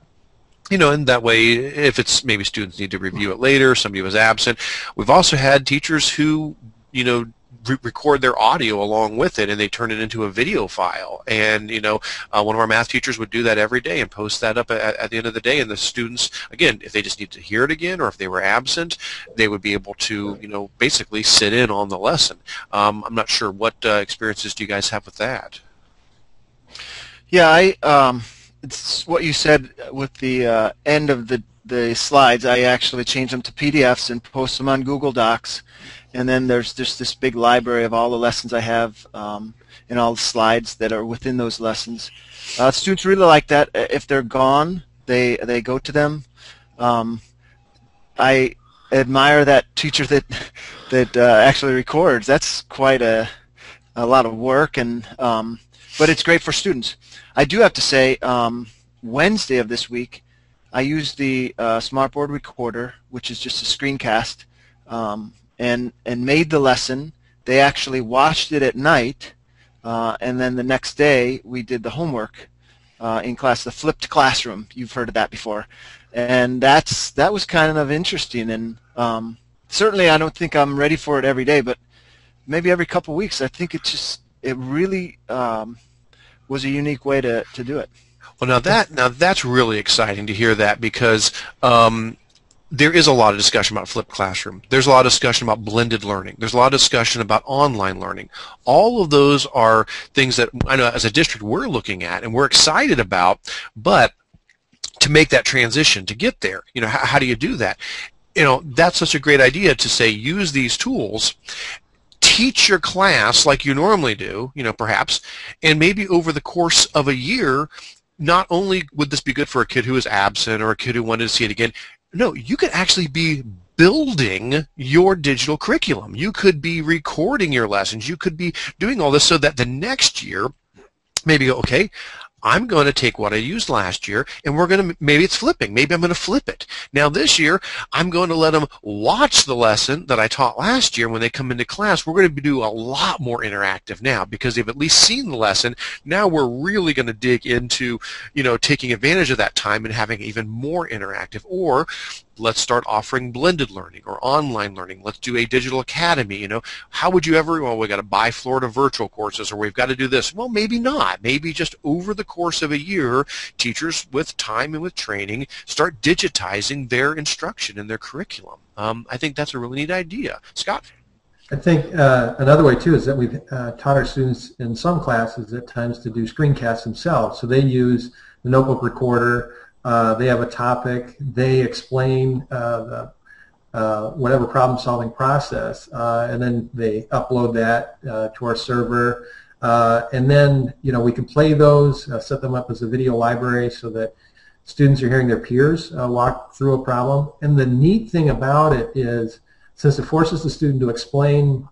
you know, and that way, if it's maybe students need to review it later, somebody was absent. We've also had teachers who, you know, re- record their audio along with it and they turn it into a video file. And, you know, uh, one of our math teachers would do that every day and post that up at, at the end of the day. And the students, again, if they just need to hear it again or if they were absent, they would be able to, you know, basically sit in on the lesson. Um, I'm not sure what uh, experiences do you guys have with that? Yeah, I um, it's what you said with the uh, end of the the slides. I actually change them to PDFs and post them on Google Docs and then there's just this big library of all the lessons I have um, and all the slides that are within those lessons. Uh, students really like that. If they're gone, they they go to them. Um, I admire that teacher that that uh, actually records. That's quite a a lot of work, and um, but it's great for students. I do have to say, um, Wednesday of this week, I used the uh, Smartboard Recorder, which is just a screencast, um, and and made the lesson. They actually watched it at night, uh, and then the next day we did the homework uh, in class, the flipped classroom. You've heard of that before, and that's that was kind of interesting. And um, certainly, I don't think I'm ready for it every day, but maybe every couple of weeks. I think it just it really um, was a unique way to, to do it. Well, now that now that's really exciting to hear that because um, there is a lot of discussion about flipped classroom. There's a lot of discussion about blended learning. There's a lot of discussion about online learning. All of those are things that I know as a district we're looking at and we're excited about, but to make that transition, to get there, you know, how, how do you do that? You know, that's such a great idea to say use these tools teach your class like you normally do, you know, perhaps, and maybe over the course of a year, not only would this be good for a kid who is absent or a kid who wanted to see it again, no, you could actually be building your digital curriculum. You could be recording your lessons. You could be doing all this so that the next year, maybe, okay, I'm going to take what I used last year and we're going to, maybe it's flipping. Maybe I'm going to flip it. Now this year, I'm going to let them watch the lesson that I taught last year when they come into class. We're going to do a lot more interactive now because they've at least seen the lesson. Now we're really going to dig into, you know, taking advantage of that time and having even more interactive. Or let's start offering blended learning or online learning. Let's do a digital academy. You know, how would you ever? Well, we've got to buy Florida virtual courses, or we've got to do this. Well, maybe not. Maybe just over the course of a year, teachers with time and with training start digitizing their instruction and their curriculum. Um, I think that's a really neat idea, Scott. I think uh, another way too is that we've uh, taught our students in some classes at times to do screencasts themselves. So they use the notebook recorder uh, they have a topic. They explain uh, the, uh, whatever problem-solving process, and then they upload that to our server. and then, you know, we can play those, set them up as a video library so that students are hearing their peers walk through a problem. And the neat thing about it is, since it forces the student to explain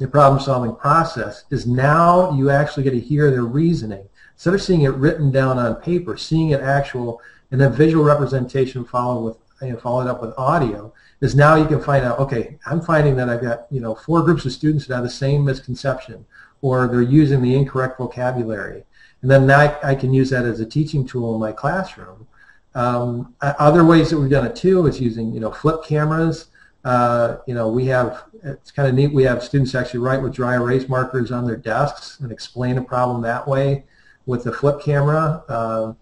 the problem-solving process, is now you actually get to hear their reasoning. Instead of seeing it written down on paper, seeing it actual and then visual representation followed with followed up with audio is now you can find out okay I'm finding that I've got you know four groups of students that have the same misconception or they're using the incorrect vocabulary. And then that, I can use that as a teaching tool in my classroom. Um, other ways that we've done it too is using you know flip cameras. Uh, you know we have it's kind of neat we have students actually write with dry erase markers on their desks and explain a problem that way with the flip camera uh,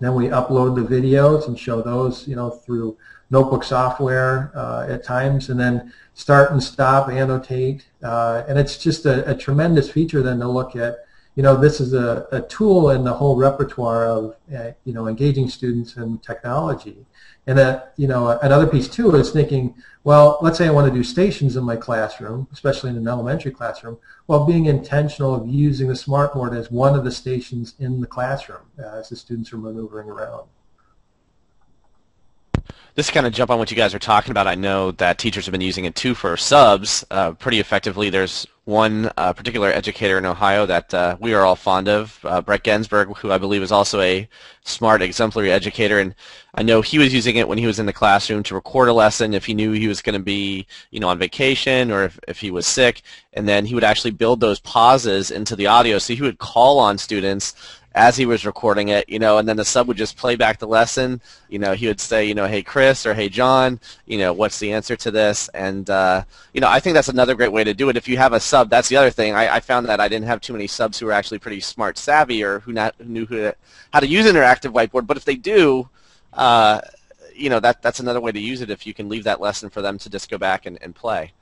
then we upload the videos and show those, you know, through notebook software uh, at times, and then start and stop, annotate, uh, and it's just a, a, tremendous feature then to look at. You know, this is a, a tool in the whole repertoire of, uh, you know, engaging students in technology. And that, you know, another piece too is thinking, well, let's say I want to do stations in my classroom, especially in an elementary classroom. Well, being intentional of using the smartboard as one of the stations in the classroom uh, as the students are maneuvering around. This kind of jump on what you guys are talking about. I know that teachers have been using it too for subs uh, pretty effectively. There's one uh, particular educator in Ohio that uh, we are all fond of, uh, Brett Gensberg, who I believe is also a smart, exemplary educator. And I know he was using it when he was in the classroom to record a lesson if he knew he was going to be, you know, on vacation or if, if he was sick. And then he would actually build those pauses into the audio. So he would call on students as he was recording it, you know, and then the sub would just play back the lesson. You know, he would say, you know, hey Chris or hey John, you know, what's the answer to this? And uh, you know, I think that's another great way to do it. If you have a sub, that's the other thing. I, I found that I didn't have too many subs who were actually pretty smart savvy or who, not, knew who to, how to use interactive whiteboard. But if they do, uh, you know, that that's another way to use it. If you can leave that lesson for them to just go back and, and play.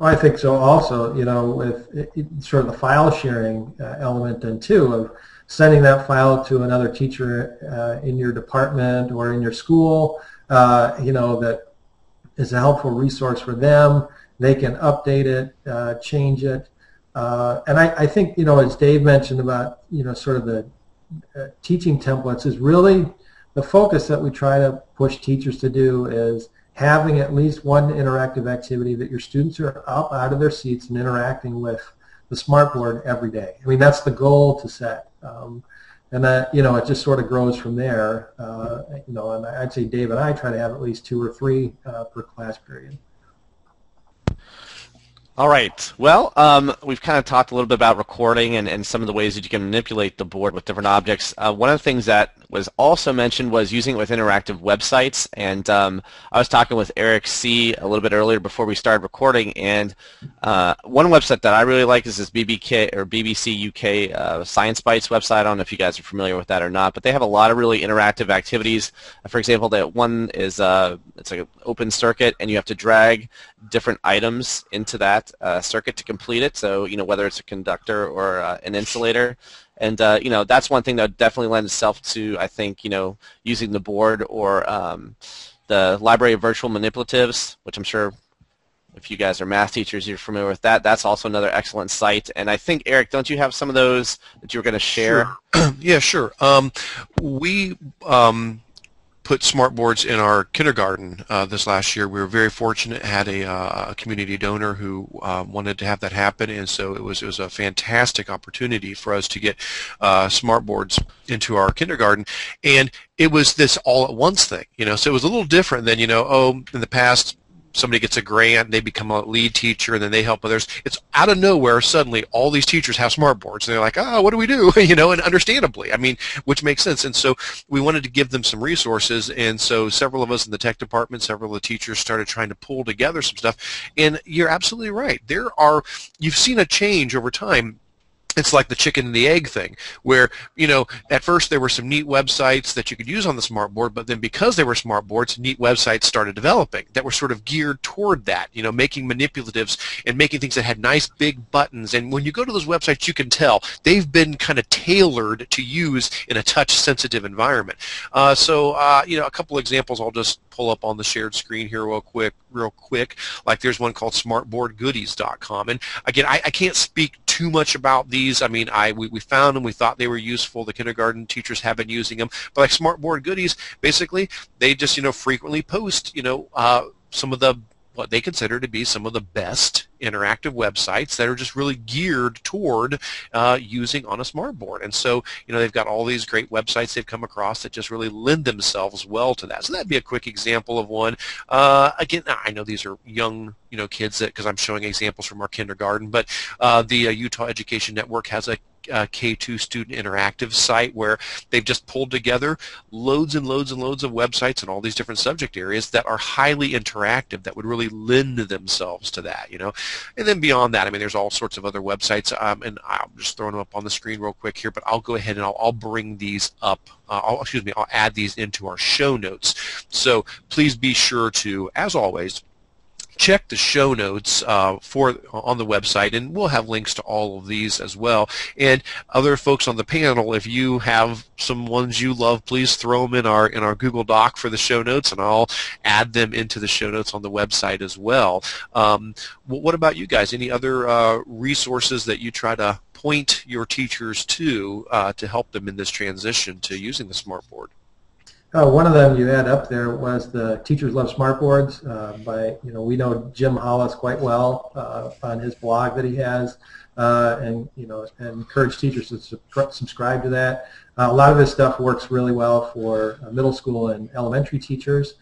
Well, I think so. Also, you know, with it, it, sort of the file sharing uh, element, then too, of sending that file to another teacher uh, in your department or in your school, uh, you know, that is a helpful resource for them. They can update it, uh, change it, uh, and I, I, think, you know, as Dave mentioned about, you know, sort of the uh, teaching templates is really the focus that we try to push teachers to do is having at least one interactive activity that your students are up out of their seats and interacting with the smartboard every day. I mean, that's the goal to set. Um, and that you know it just sort of grows from there. Uh, you know, and I'd say Dave and I try to have at least two or three uh, per class period. All right. Well, um, we've kind of talked a little bit about recording and, and some of the ways that you can manipulate the board with different objects. Uh, one of the things that was also mentioned was using it with interactive websites. And um, I was talking with Eric C. a little bit earlier before we started recording. And uh, one website that I really like is this BBK or BBC UK uh, Science Bites website. I don't know if you guys are familiar with that or not, but they have a lot of really interactive activities. For example, that one is uh, it's like an open circuit, and you have to drag different items into that uh, circuit to complete it. So, you know, whether it's a conductor or uh, an insulator. And, uh, you know, that's one thing that definitely lends itself to, I think, you know, using the board or um, the Library of Virtual Manipulatives, which I'm sure if you guys are math teachers, you're familiar with that. That's also another excellent site. And I think, Eric, don't you have some of those that you were going to share? Sure. yeah, sure. Um, we um, put smart boards in our kindergarten uh, this last year. We were very fortunate, had a, uh, community donor who uh, wanted to have that happen, and so it was it was a fantastic opportunity for us to get uh, smart boards into our kindergarten, and it was this all at once thing, you know. So it was a little different than you know, oh, in the past somebody gets a grant, they become a lead teacher, and then they help others. It's out of nowhere. Suddenly, all these teachers have smart boards, and they're like, "Oh, what do we do?" you know, and understandably, I mean, which makes sense. And so we wanted to give them some resources, and so several of us in the tech department, several of the teachers started trying to pull together some stuff. And you're absolutely right. There are you've seen a change over time it's like the chicken and the egg thing where you know at first there were some neat websites that you could use on the smart board but then because they were smart boards neat websites started developing that were sort of geared toward that you know making manipulatives and making things that had nice big buttons. And when you go to those websites you can tell they've been kind of tailored to use in a touch sensitive environment. Uh, so uh, you know a couple examples I'll just pull up on the shared screen here real quick real quick. Like there's one called smartboardgoodies.com and again I, I can't speak too much about I mean, I we, we found them. We thought they were useful. The kindergarten teachers have been using them. But like Smartboard Goodies, basically, they just you know frequently post you know uh, some of the what they consider to be some of the best interactive websites that are just really geared toward uh, using on a smartboard. And so, you know, they've got all these great websites they've come across that just really lend themselves well to that. So that'd be a quick example of one. Uh, again, I know these are young, you know, kids that because I'm showing examples from our kindergarten, but uh, the uh, Utah Education Network has a uh, K2 student interactive site where they've just pulled together loads and loads and loads of websites in all these different subject areas that are highly interactive that would really lend themselves to that, you know. And then beyond that, I mean, there's all sorts of other websites, um, and I'm just throwing them up on the screen real quick here, but I'll go ahead and I'll, I'll bring these up. Uh, I'll, excuse me, I'll add these into our show notes. So please be sure to, as always, check the show notes uh, for on the website, and we'll have links to all of these as well. And other folks on the panel, if you have some ones you love, please throw them in our in our Google Doc for the show notes, and I'll add them into the show notes on the website as well. Um, what about you guys? Any other uh, resources that you try to point your teachers to uh, to help them in this transition to using the smartboard? Uh, one of them you had up there was the Teachers Love Smartboards uh, by, you know, we know Jim Hollis quite well uh, on his blog that he has, uh, and, you know, and encourage teachers to subscribe to that. Uh, a lot of this stuff works really well for uh, middle school and elementary teachers.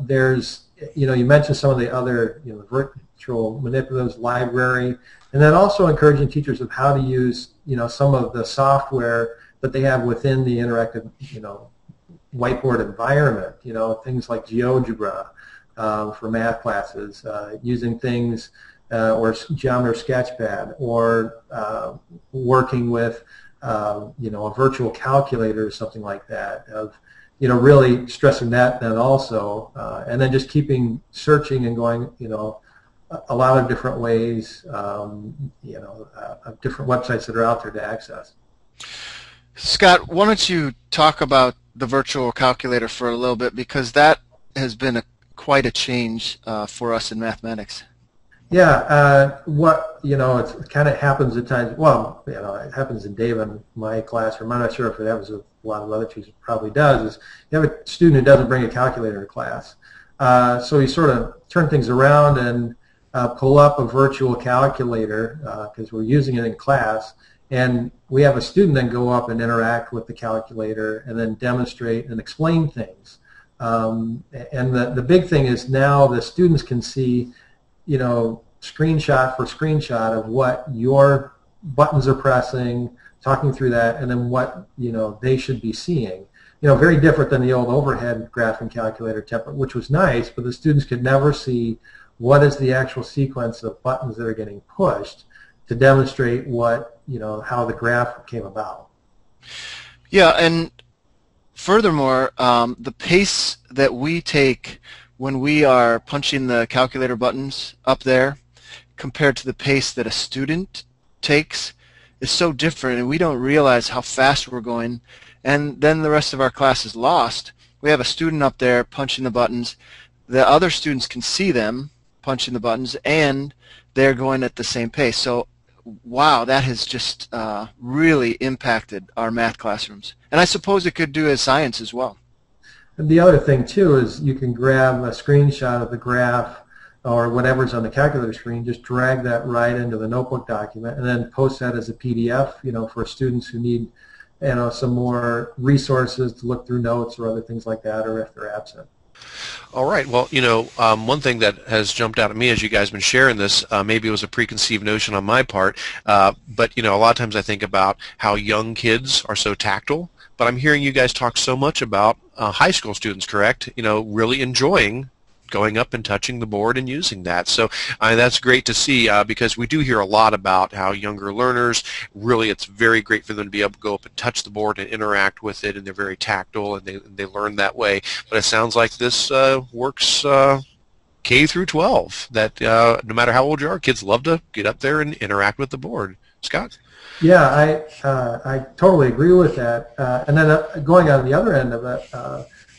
there's, you know, you mentioned some of the other, you know, virtual manipulatives library, and then also encouraging teachers of how to use, you know, some of the software that they have within the interactive, you know, whiteboard environment, you know, things like GeoGebra uh, for math classes, uh, using things uh, or Geometer Sketchpad, or uh, working with, uh, you know, a virtual calculator or something like that, of, you know, really stressing that then also, uh, and then just keeping searching and going, you know, a lot of different ways, um, you know, of different websites that are out there to access. Scott, why don't you talk about the virtual calculator for a little bit because that has been a, quite a change uh, for us in mathematics. Yeah, uh, what you know, it kind of happens at times. Well, you know, it happens in Dave and my classroom. I'm not sure if it happens with a lot of other teachers. Probably does. Is you have a student who doesn't bring a calculator to class, uh, so you sort of turn things around and uh, pull up a virtual calculator because uh, we're using it in class, And we have a student then go up and interact with the calculator and then demonstrate and explain things. Um, and the, the big thing is now the students can see, you know, screenshot for screenshot of what your buttons are pressing, talking through that, and then what, you know, they should be seeing. You know, very different than the old overhead graphing calculator template, which was nice, but the students could never see what is the actual sequence of buttons that are getting pushed to demonstrate what, you know, how the graph came about. Yeah, and furthermore, um, the pace that we take when we are punching the calculator buttons up there compared to the pace that a student takes is so different and we don't realize how fast we're going and then the rest of our class is lost. We have a student up there punching the buttons. The other students can see them punching the buttons, and they're going at the same pace. So, wow, that has just uh, really impacted our math classrooms. And I suppose it could do as science as well. And the other thing, too, is you can grab a screenshot of the graph or whatever's on the calculator screen, just drag that right into the notebook document and then post that as a PDF, you know, for students who need, you know, some more resources to look through notes or other things like that, or if they're absent. All right. Well, you know, um, one thing that has jumped out at me as you guys have been sharing this, uh, maybe it was a preconceived notion on my part, uh, but you know, a lot of times I think about how young kids are so tactile. But I'm hearing you guys talk so much about uh, high school students, correct? You know, really enjoying going up and touching the board and using that. So uh, that's great to see uh, because we do hear a lot about how younger learners really it's very great for them to be able to go up and touch the board and interact with it and they're very tactile and they, they learn that way. But it sounds like this uh, works uh, K through 12 that uh, no matter how old you are, kids love to get up there and interact with the board. Scott? Yeah, I uh, I totally agree with that. and then going on the other end of it,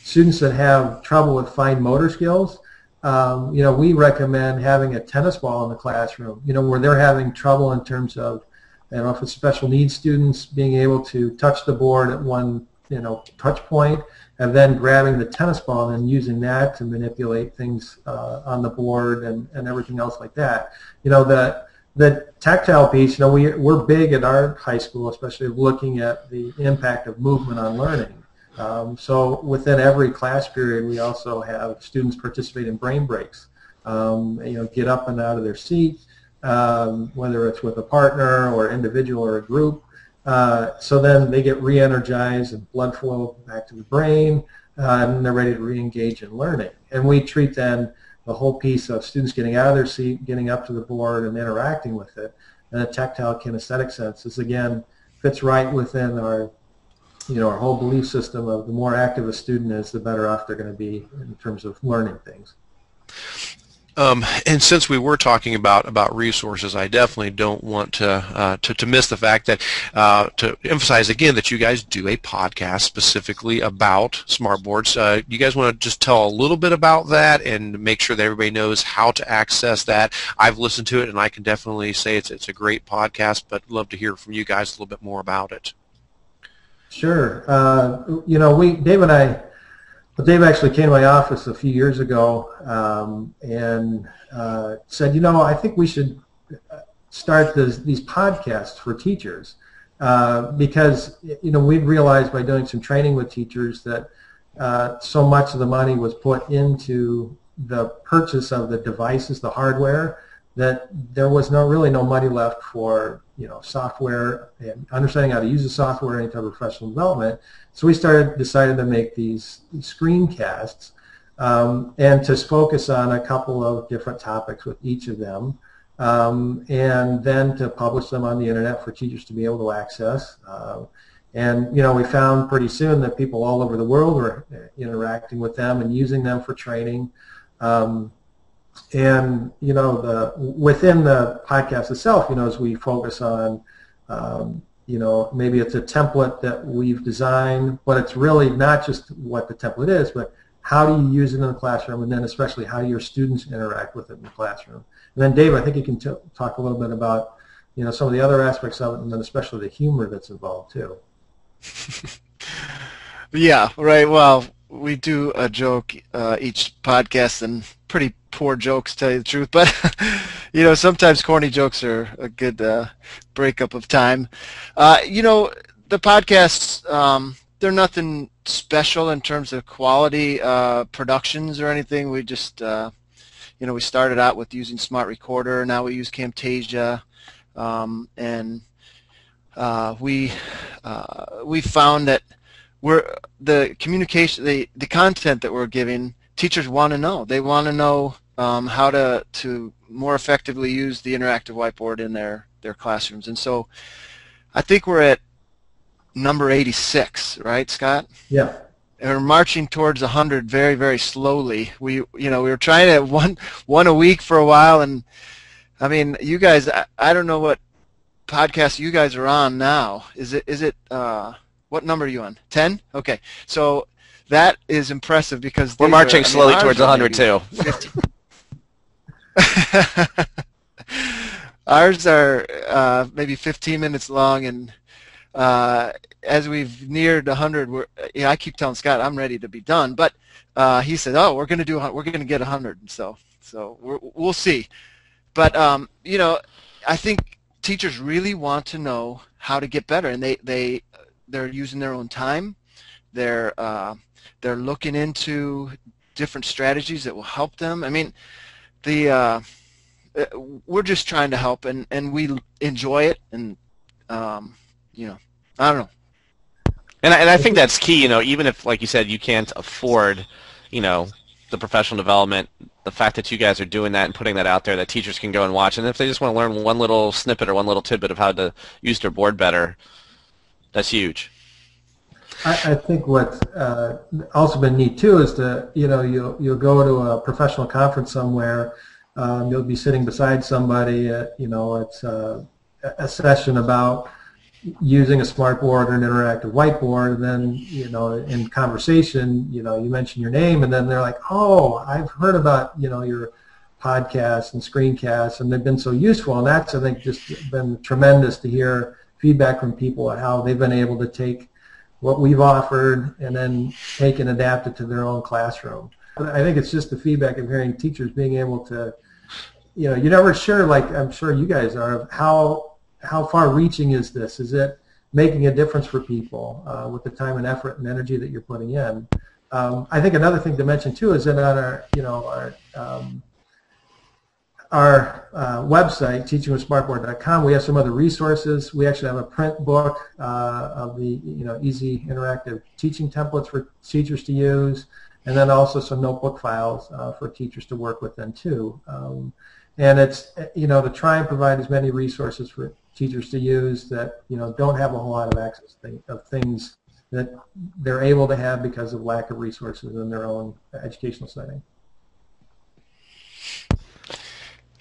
students that have trouble with fine motor skills, um, you know, we recommend having a tennis ball in the classroom, you know, where they're having trouble in terms of, don't know if it's special needs students being able to touch the board at one, you know, touch point, and then grabbing the tennis ball and using that to manipulate things uh, on the board and, and everything else like that. You know, the, the tactile piece, you know, we, we're big at our high school, especially looking at the impact of movement on learning. Um, so within every class period, we also have students participate in brain breaks. Um, you know, get up and out of their seat, um, whether it's with a partner or individual or a group. Uh, so then they get re-energized and blood flow back to the brain, uh, and they're ready to re-engage in learning. And we treat then the whole piece of students getting out of their seat, getting up to the board, and interacting with it. And a tactile kinesthetic sense is again fits right within our you know, our whole belief system of the more active a student is, the better off they're going to be in terms of learning things. Um, and since we were talking about about resources, I definitely don't want to uh, to, to miss the fact that uh, to emphasize again that you guys do a podcast specifically about smartboards. Uh, you guys want to just tell a little bit about that and make sure that everybody knows how to access that. I've listened to it and I can definitely say it's it's a great podcast, but love to hear from you guys a little bit more about it. Sure. Uh, you know, we Dave and I, well, Dave actually came to my office a few years ago um, and uh, said, you know, I think we should uh, start this, these podcasts for teachers uh, because you know we realized by doing some training with teachers that uh, so much of the money was put into the purchase of the devices, the hardware, that there was no really no money left for you know software and understanding how to use the software any type of professional development. So we started decided to make these, screencasts um, and to focus on a couple of different topics with each of them. Um, and then to publish them on the internet for teachers to be able to access. Uh, and you know, we found pretty soon that people all over the world were interacting with them and using them for training. Um, and you know the within the podcast itself you know as we focus on um, you know maybe it's a template that we've designed but it's really not just what the template is but how do you use it in the classroom? And then especially how your students interact with it in the classroom? And then dave i think you can talk a little bit about you know some of the other aspects of it and then especially the humor that's involved too. Yeah right well we do a joke uh, each podcast, and pretty poor jokes, tell you the truth. But you know, sometimes corny jokes are a good uh, breakup of time. Uh, you know, the podcasts um, they're nothing special in terms of quality uh, productions or anything. We just uh, you know we started out with using Smart Recorder. Now we use Camtasia, um, and uh, we we found that we're the communication, the the content that we're giving, teachers want to know. They want to know um, how to to more effectively use the interactive whiteboard in their their classrooms. And so, I think we're at number 86, right, Scott? Yeah. And we're marching towards 100 very, very slowly. We, you know, we were trying to one one a week for a while, and I mean, you guys, I, I don't know what podcast you guys are on now. Is it is it uh, what number are you on? 10? Okay. So that is impressive because we're marching slowly I mean, towards 100 too. ours are uh, maybe 15 minutes long, and uh, as we've neared 100, we're, you know, I keep telling Scott I'm ready to be done, but uh, he said, "Oh, we're going to do, we're going to get 100." So, so we will see. But um, you know, I think teachers really want to know how to get better, and they they they're using their own time. They're uh, they're looking into different strategies that will help them. I mean, the uh, uh, we're just trying to help, and and we enjoy it, and um, you know, I don't know. And I, and I think that's key. You know, even if, like you said, you can't afford, you know, the professional development, the fact that you guys are doing that and putting that out there that teachers can go and watch, and if they just want to learn one little snippet or one little tidbit of how to use their board better, that's huge. I, I think what's uh, also been neat too is to you know you'll you'll go to a professional conference somewhere, um, you'll be sitting beside somebody at you know it's a, a session about using a smartboard or an interactive whiteboard, and then you know in conversation you know you mention your name, and then they're like, oh, I've heard about you know your podcasts and screencasts, and they've been so useful, and that's I think just been tremendous to hear feedback from people on how they've been able to take what we've offered and then take and adapt it to their own classroom. I think it's just the feedback of hearing teachers being able to, you know, you're never sure, like I'm sure you guys are, how how far reaching is this? Is it making a difference for people uh, with the time and effort and energy that you're putting in? Um, I think another thing to mention too is that on our, you know, our um, our uh, website, teachingwithsmartboard.com, we have some other resources. We actually have a print book uh, of the you know easy interactive teaching templates for teachers to use, and then also some notebook files uh, for teachers to work with then too. Um, and it's you know to try and provide as many resources for teachers to use that you know don't have a whole lot of access of things that they're able to have because of lack of resources in their own educational setting.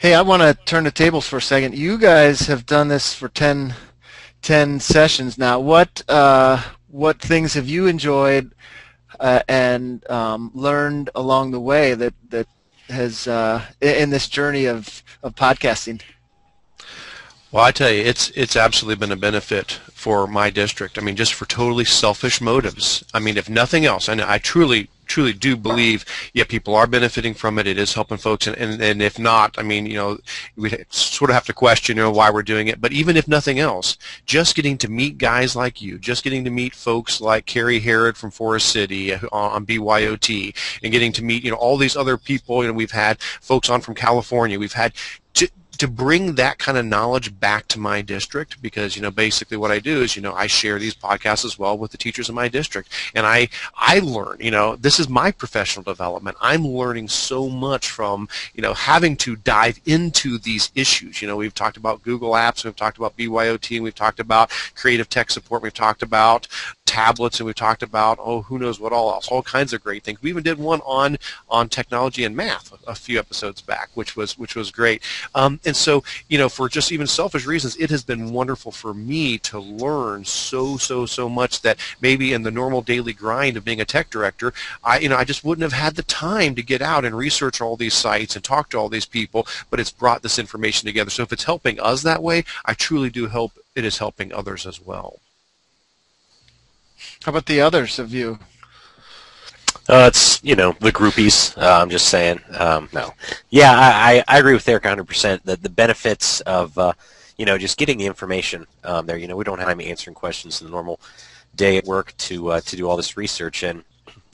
Hey, I want to turn the tables for a second. You guys have done this for 10, 10 sessions now. What uh, what things have you enjoyed uh, and um, learned along the way that that has uh, in this journey of, of podcasting? Well, I tell you, it's it's absolutely been a benefit for my district. I mean, just for totally selfish motives. I mean, if nothing else, and I truly truly do believe, yeah, people are benefiting from it. It is helping folks, and, and, and if not, I mean, you know, we sort of have to question, you know, why we're doing it. But even if nothing else, just getting to meet guys like you, just getting to meet folks like Carrie Herod from Forest City uh, on BYOT, and getting to meet, you know, all these other people. You know, we've had folks on from California. We've had to bring that kind of knowledge back to my district because you know basically what I do is you know I share these podcasts as well with the teachers in my district. And I I learn you know this is my professional development. I'm learning so much from you know having to dive into these issues. You know we've talked about Google Apps we've talked about BYOT and we've talked about creative tech support we've talked about tablets and we've talked about oh who knows what all else all kinds of great things. We even did one on on technology and math a, few episodes back which was which was great. Um, and so you know for just even selfish reasons it has been wonderful for me to learn so so so much that maybe in the normal daily grind of being a tech director I you know I just wouldn't have had the time to get out and research all these sites and talk to all these people but it's brought this information together so if it's helping us that way I truly do hope it is helping others as well. How about the others of you? Uh, it's you know the groupies. Uh, I'm just saying. Um, no, yeah, I, I, I agree with Eric 100. percent That the benefits of uh, you know just getting the information um, there. You know, we don't have any answering questions in the normal day at work to uh, to do all this research, and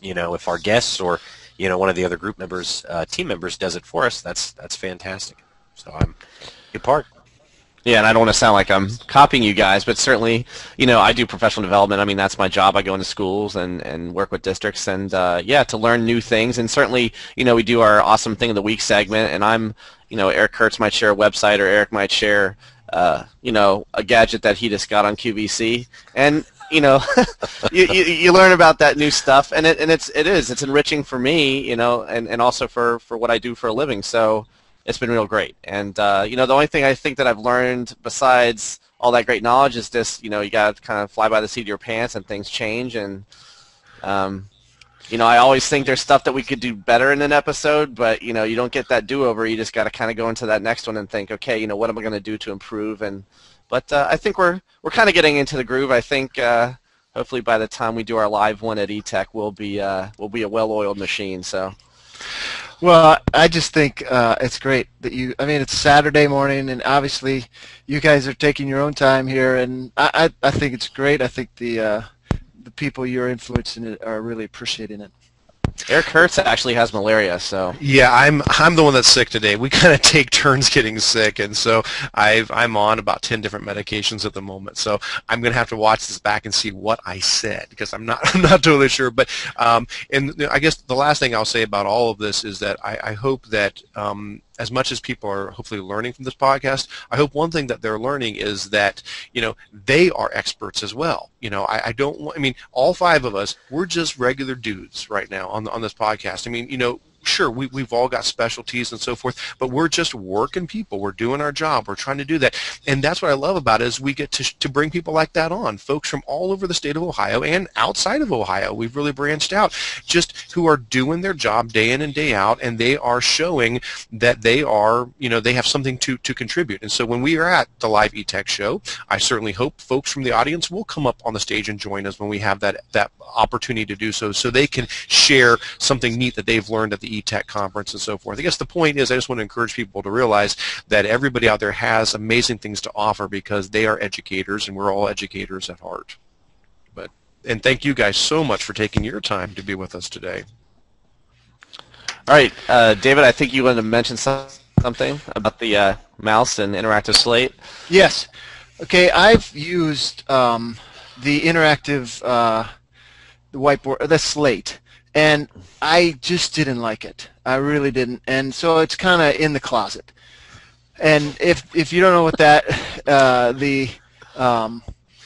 you know, if our guests or you know one of the other group members, uh, team members, does it for us, that's that's fantastic. So I'm good part. Yeah, and I don't want to sound like I'm copying you guys, but certainly, you know, I do professional development. I mean, that's my job. I go into schools and, and work with districts, and uh, yeah, to learn new things. And certainly, you know, we do our awesome thing of the week segment, and I'm, you know, Eric Curts might share a website, or Eric might share, uh, you know, a gadget that he just got on QVC, and you know, you, you, you learn about that new stuff, and it and it's it is it's enriching for me, you know, and, and also for, for what I do for a living. So it's been real great. And uh, you know, the only thing I think that I've learned besides all that great knowledge is just you know you got to kind of fly by the seat of your pants, and things change. And um, you know, I always think there's stuff that we could do better in an episode, but you know, you don't get that do-over. You just got to kind of go into that next one and think, okay, you know, what am I going to do to improve? And but uh, I think we're we're kind of getting into the groove. I think. Uh, hopefully, by the time we do our live one at eTech, we'll be uh, we'll be a well-oiled machine. So. Well, I just think uh, it's great that you. I mean, it's Saturday morning, and obviously, you guys are taking your own time here, and I, I, I think it's great. I think the uh, the people you're influencing are really appreciating it. Eric Curts actually has malaria, so yeah, I'm I'm the one that's sick today. We kind of take turns getting sick, and so I've I'm on about ten different medications at the moment. So I'm gonna have to watch this back and see what I said because I'm not I'm not totally sure. But um, and I guess the last thing I'll say about all of this is that I, I hope that um, as much as people are hopefully learning from this podcast, I hope one thing that they're learning is that you know they are experts as well. You know, I, I don't want. I mean, all five of us, we're just regular dudes right now on on this podcast. I mean, you know, sure, we, we've all got specialties and so forth, but we're just working people. We're doing our job. We're trying to do that. And that's what I love about it is we get to, to bring people like that on, folks from all over the state of Ohio and outside of Ohio. We've really branched out, just who are doing their job day in and day out, and they are showing that they are, you know, they have something to, to contribute. And so when we are at the live eTech show, I certainly hope folks from the audience will come up on the stage and join us when we have that, that opportunity to do so, so they can share something neat that they've learned at the eTech conference and so forth. I guess the point is I just want to encourage people to realize that everybody out there has amazing things to offer because they are educators and we're all educators at heart. But and thank you guys so much for taking your time to be with us today. All right, uh, David, I think you wanted to mention something about the uh, mouse and interactive slate. Yes. Okay, I've used um, the interactive uh, the whiteboard, the slate, and I just didn't like it. I really didn't, and so it's kind of in the closet. And if if you don't know what that uh, the um,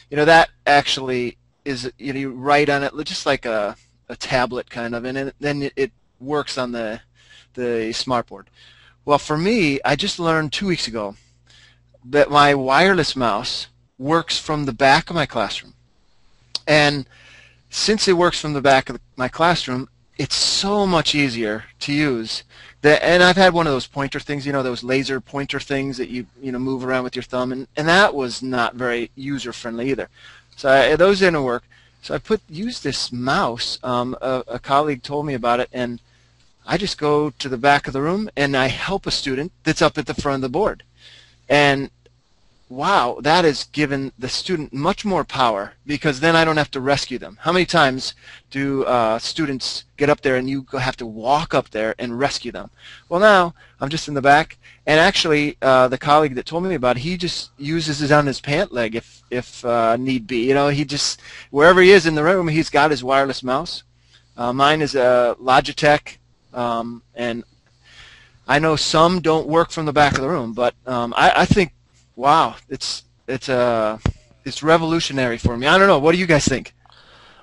you know that actually is you know you write on it just like a a tablet kind of, and it, then it, works on the the smartboard. Well, for me, I just learned two weeks ago that my wireless mouse works from the back of my classroom, and since it works from the back of my classroom, it's so much easier to use. That, and I've had one of those pointer things, you know, those laser pointer things that you you know move around with your thumb, and, and that was not very user friendly either. So I, those didn't work. So I put use this mouse. Um, a, a colleague told me about it, and I just go to the back of the room and I help a student that's up at the front of the board. And wow, that has given the student much more power because then I don't have to rescue them. How many times do uh, students get up there and you have to walk up there and rescue them? Well, now I'm just in the back, and actually, uh, the colleague that told me about it, he just uses it on his pant leg if if uh, need be. You know, he just wherever he is in the room, he's got his wireless mouse. Uh, mine is a Logitech, um, and I know some don't work from the back of the room, but um, I, I think wow, it's it's uh it's revolutionary for me. I don't know. What do you guys think?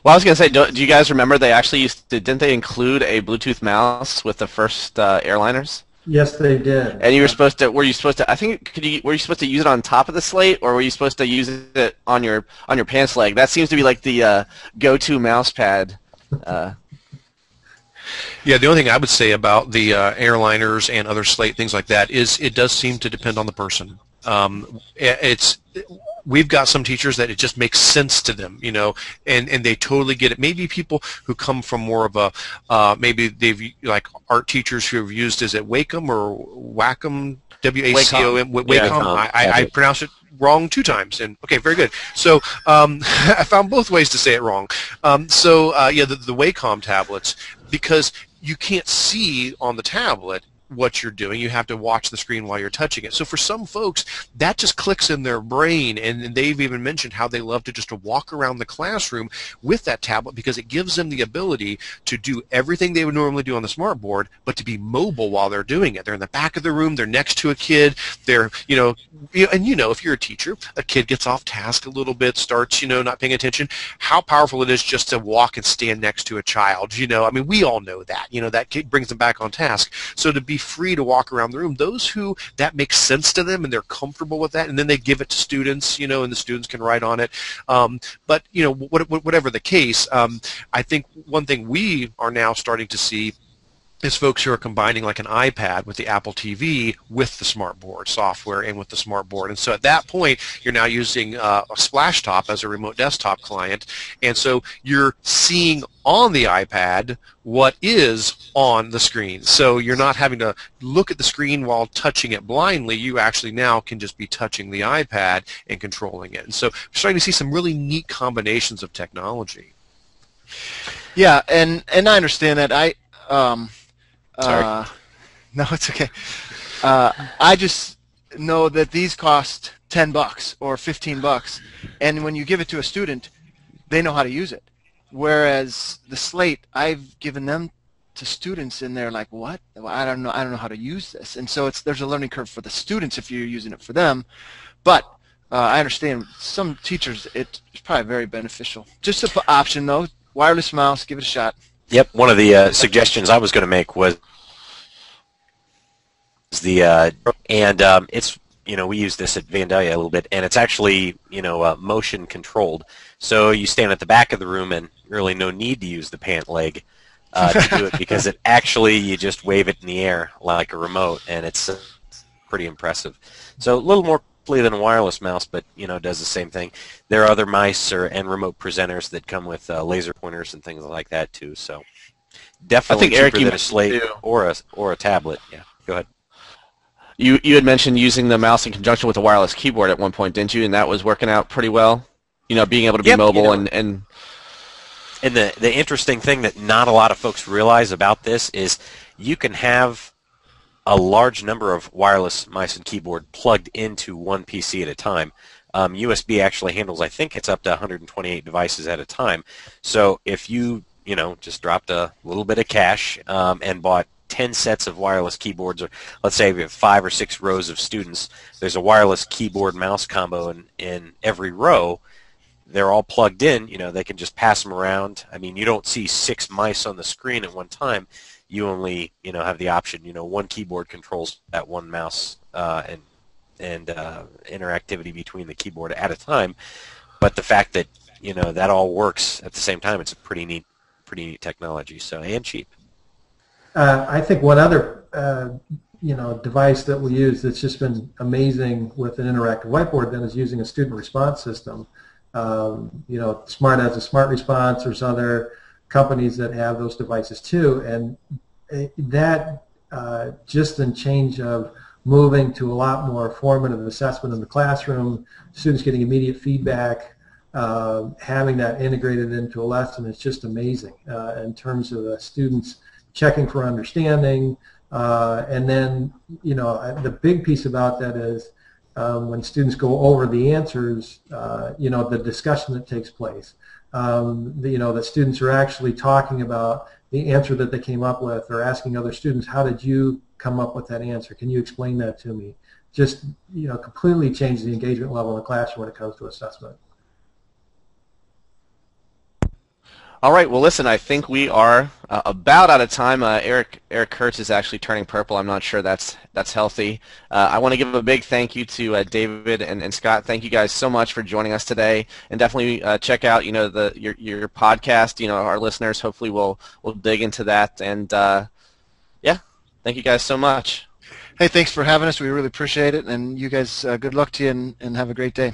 Well, I was gonna say, do, do you guys remember they actually used to, didn't they include a Bluetooth mouse with the first uh, airliners? Yes, they did. And you were supposed to. Were you supposed to? I think. Could you? Were you supposed to use it on top of the slate, or were you supposed to use it on your on your pants leg? That seems to be like the uh, go-to mouse pad. Uh, yeah, the only thing I would say about the uh, airliners and other slate things like that is it does seem to depend on the person. Um, it's we've got some teachers that it just makes sense to them, you know, and, and they totally get it. Maybe people who come from more of a, uh, maybe they've, like art teachers who have used, is it Wacom or Wacom, W-A-C-O-M, Wacom, Yeah, I, I, I pronounce it wrong two times. And okay, very good. So um, I found both ways to say it wrong. Um, so uh, yeah, the, the Wacom tablets, because you can't see on the tablet what you're doing. You have to watch the screen while you're touching it. So for some folks, that just clicks in their brain, and they've even mentioned how they love to just walk around the classroom with that tablet because it gives them the ability to do everything they would normally do on the smart board, but to be mobile while they're doing it. They're in the back of the room. They're next to a kid. They're, you know, and you know, if you're a teacher, a kid gets off task a little bit, starts, you know, not paying attention. How powerful it is just to walk and stand next to a child. You know, I mean, we all know that. You know, that kid brings them back on task. So to be free to walk around the room. Those who that makes sense to them and they're comfortable with that, and then they give it to students, you know, and the students can write on it. Um, but you know, whatever the case, um, I think one thing we are now starting to see is folks who are combining like an iPad with the Apple TV with the smartboard software and with the smartboard. And so at that point, you're now using uh, a Splashtop as a remote desktop client. And so you're seeing on the iPad what is on the screen. So you're not having to look at the screen while touching it blindly. You actually now can just be touching the iPad and controlling it. And so we're starting to see some really neat combinations of technology. Yeah, and, and I understand that. I um, uh, no, it's okay. Uh, I just know that these cost 10 bucks or 15 bucks, and when you give it to a student, they know how to use it. Whereas the slate, I've given them to students, and they're like, "What? I don't know. I don't know how to use this." And so it's there's a learning curve for the students if you're using it for them, but uh, I understand some teachers it's probably very beneficial. Just an option though, wireless mouse, give it a shot. Yep, one of the uh, suggestions I was going to make was the uh, and um, it's you know we use this at Vandalia a little bit, and it's actually you know uh, motion controlled. So you stand at the back of the room, and really no need to use the pant leg uh, to do it because it actually you just wave it in the air like a remote, and it's pretty impressive. So a little more than a wireless mouse, but you know does the same thing. There are other mice or and remote presenters that come with uh, laser pointers and things like that too. So definitely I think cheaper you than a slate too. or a or a tablet. Yeah, go ahead. You you had mentioned using the mouse in conjunction with a wireless keyboard at one point, didn't you? And that was working out pretty well. You know, being able to be Yep, you mobile know. and, and And the the interesting thing that not a lot of folks realize about this is you can have a large number of wireless mice and keyboard plugged into one PC at a time. Um, USB actually handles, I think it's up to 128 devices at a time. So if you, you know, just dropped a little bit of cash um, and bought 10 sets of wireless keyboards, or let's say we have five or six rows of students, there's a wireless keyboard mouse combo in, in every row. They're all plugged in. You know, they can just pass them around. I mean, you don't see six mice on the screen at one time you only you know have the option you know one keyboard controls that one mouse uh, and and uh, interactivity between the keyboard at a time but the fact that you know that all works at the same time it's a pretty neat pretty neat technology so and cheap Uh, I think one other uh, you know device that we use that's just been amazing with an interactive whiteboard then is using a student response system. Um, you know, Smart has a Smart Response. There's other companies that have those devices too, and it- that uh, just in change of moving to a lot more formative assessment in the classroom, students getting immediate feedback, uh, having that integrated into a lesson is just amazing uh, in terms of the students checking for understanding. Uh, and then, you know, uh, the big piece about that is um, when students go over the answers, uh, you know, the discussion that takes place. Um, the, you know, that students are actually talking about the answer that they came up with or asking other students, how did you come up with that answer? Can you explain that to me? Just, you know, completely change the engagement level in the classroom when it comes to assessment. All right. Well, listen. I think we are uh, about out of time. Uh, Eric Eric Curts is actually turning purple. I'm not sure that's that's healthy. Uh, I want to give a big thank you to uh, David and, and Scott. Thank you guys so much for joining us today. And definitely uh, check out you know the your your podcast. You know our listeners. Hopefully we'll we'll dig into that. And uh, yeah, thank you guys so much. Hey, thanks for having us. We really appreciate it, and you guys, uh, good luck to you, and, and have a great day.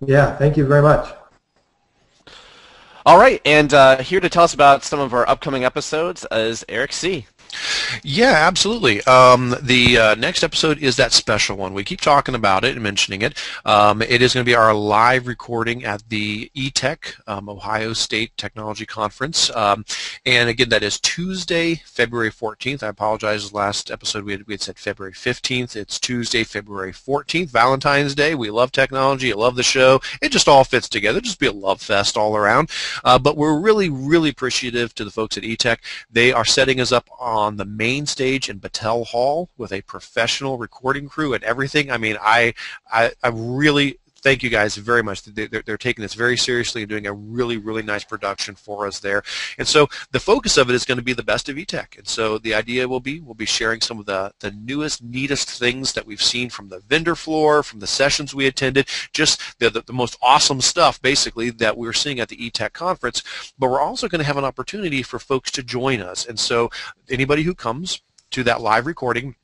Yeah, thank you very much. All right, and uh, here to tell us about some of our upcoming episodes is Eric C. Yeah, absolutely. Um, the uh, next episode is that special one. We keep talking about it and mentioning it. Um, it is going to be our live recording at the ETech, um, Ohio State Technology Conference. Um, and again, that is Tuesday, February 14th. I apologize, last episode we had, we had said February 15th. It's Tuesday, February 14th, Valentine's Day. We love technology. I love the show. It just all fits together. Just be a love fest all around. Uh, but we're really, really appreciative to the folks at ETech. They are setting us up on on the main stage in Battelle Hall with a professional recording crew and everything. I mean, I, I, I really thank you guys very much. They're, they're, taking this very seriously and doing a really, really nice production for us there. And so the focus of it is going to be the best of eTech. And so the idea will be we'll be sharing some of the, the newest, neatest things that we've seen from the vendor floor, from the sessions we attended, just the, the, the most awesome stuff, basically, that we're seeing at the eTech conference. But we're also going to have an opportunity for folks to join us. And so anybody who comes to that live recording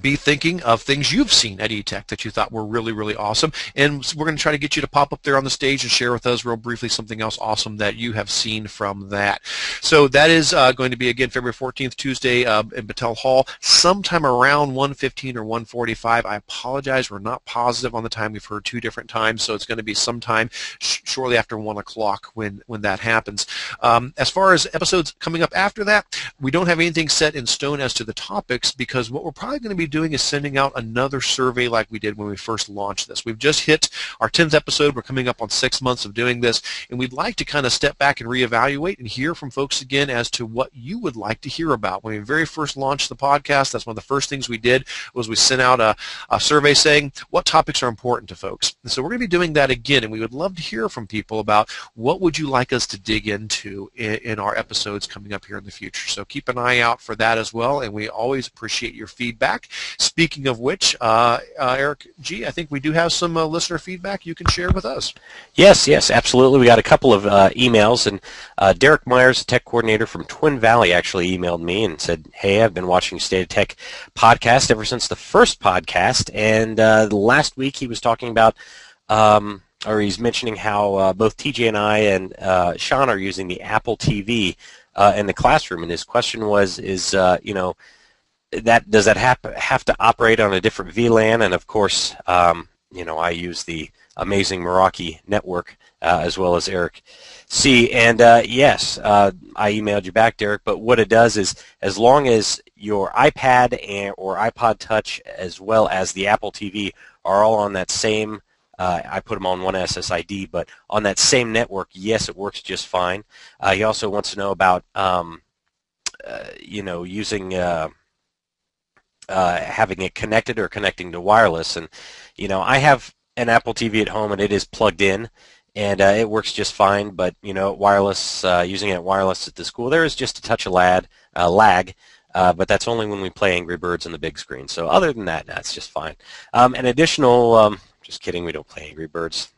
be thinking of things you've seen at eTech that you thought were really, really awesome. And we're going to try to get you to pop up there on the stage and share with us real briefly something else awesome that you have seen from that. So that is uh, going to be, again, February 14th, Tuesday uh, in Battelle Hall, sometime around 1.15 or 1.45. I apologize. We're not positive on the time. We've heard two different times, so it's going to be sometime sh- shortly after 1 o'clock when, when that happens. Um, as far as episodes coming up after that, we don't have anything set in stone as to the topics because what we're probably going to be be doing is sending out another survey like we did when we first launched this. We've just hit our 10th episode. We're coming up on six months of doing this, and we'd like to kind of step back and reevaluate and hear from folks again as to what you would like to hear about. When we very first launched the podcast, that's one of the first things we did was we sent out a, a survey saying what topics are important to folks. And so we're going to be doing that again, and we would love to hear from people about what would you like us to dig into in, in our episodes coming up here in the future. So keep an eye out for that as well, and we always appreciate your feedback. Speaking of which, uh, uh, Eric G, I think we do have some uh, listener feedback you can share with us. Yes, yes, absolutely. We got a couple of uh, emails, and uh, Derek Myers, the tech coordinator from Twin Valley, actually emailed me and said, "Hey, I've been watching State of Tech podcast ever since the first podcast, and uh, last week he was talking about." Um, or he's mentioning how both TJ and I and Sean are using the Apple TV in the classroom, and his question was, "Is you know, that does that have, have to operate on a different VLAN? And of course, um, you know, I use the amazing Meraki network uh, as well as Eric C. And uh, yes, uh, I emailed you back, Derek. But what it does is, as long as your iPad and, or iPod Touch, as well as the Apple TV, are all on that same uh, I put them on one SSID, but on that same network, yes, it works just fine. Uh, he also wants to know about, um, uh, you know, using uh, having it connected or connecting to wireless. And you know, I have an Apple TV at home, and it is plugged in, and uh, it works just fine. But you know, wireless uh, using it wireless at the school, there is just a touch of lad, uh, lag. Uh, but that's only when we play Angry Birds on the big screen. So other than that, that's just fine. Um, an additional, um, just kidding, we don't play Angry Birds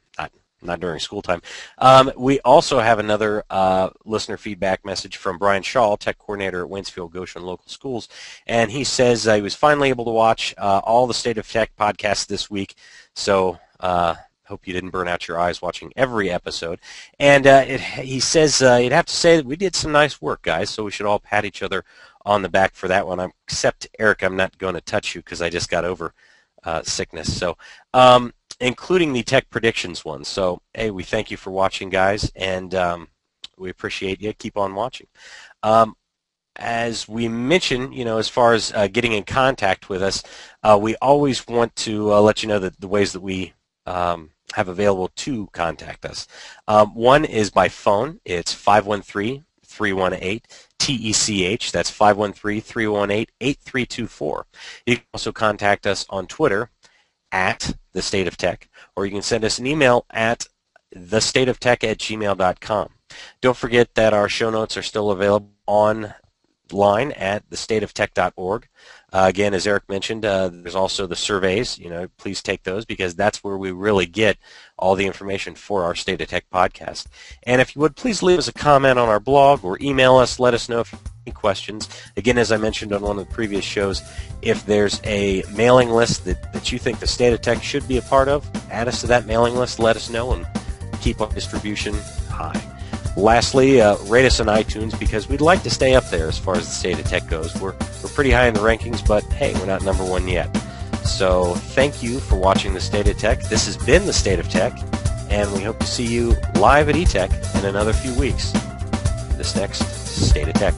not during school time. Um, we also have another uh, listener feedback message from Brian Shaw, tech coordinator at Waynesfield Goshen Local Schools, and he says uh, he was finally able to watch uh, all the State of Tech podcasts this week. So uh, hope you didn't burn out your eyes watching every episode. And uh, it, he says uh, you'd have to say that we did some nice work, guys. So we should all pat each other on the back for that one. I'm, except Eric, I'm not going to touch you because I just got over sickness. So. Um, including the tech predictions one. So, hey, we thank you for watching, guys, and um, we appreciate you. Keep on watching. Um, as we mentioned, you know, as far as uh, getting in contact with us, uh, we always want to uh, let you know that the ways that we um, have available to contact us. Um, one is by phone. It's 513 318 TECH. That's 513 318 8324. You can also contact us on Twitter at the state of tech, or you can send us an email at thestateoftech at gmail.com. Don't forget that our show notes are still available online at thestateoftech.org. Uh, again, as Eric mentioned, uh, there's also the surveys. You know, please take those because that's where we really get all the information for our State of Tech podcast. And if you would, please leave us a comment on our blog or email us. Let us know if questions. Again, as I mentioned on one of the previous shows, if there's a mailing list that, that you think the State of Tech should be a part of, add us to that mailing list, let us know, and keep our distribution high. Lastly, uh, rate us on iTunes because we'd like to stay up there as far as the State of Tech goes. We're, we're pretty high in the rankings, but hey, we're not number one yet. So thank you for watching the State of Tech. This has been the State of Tech, and we hope to see you live at eTech in another few weeks. This next State of Tech.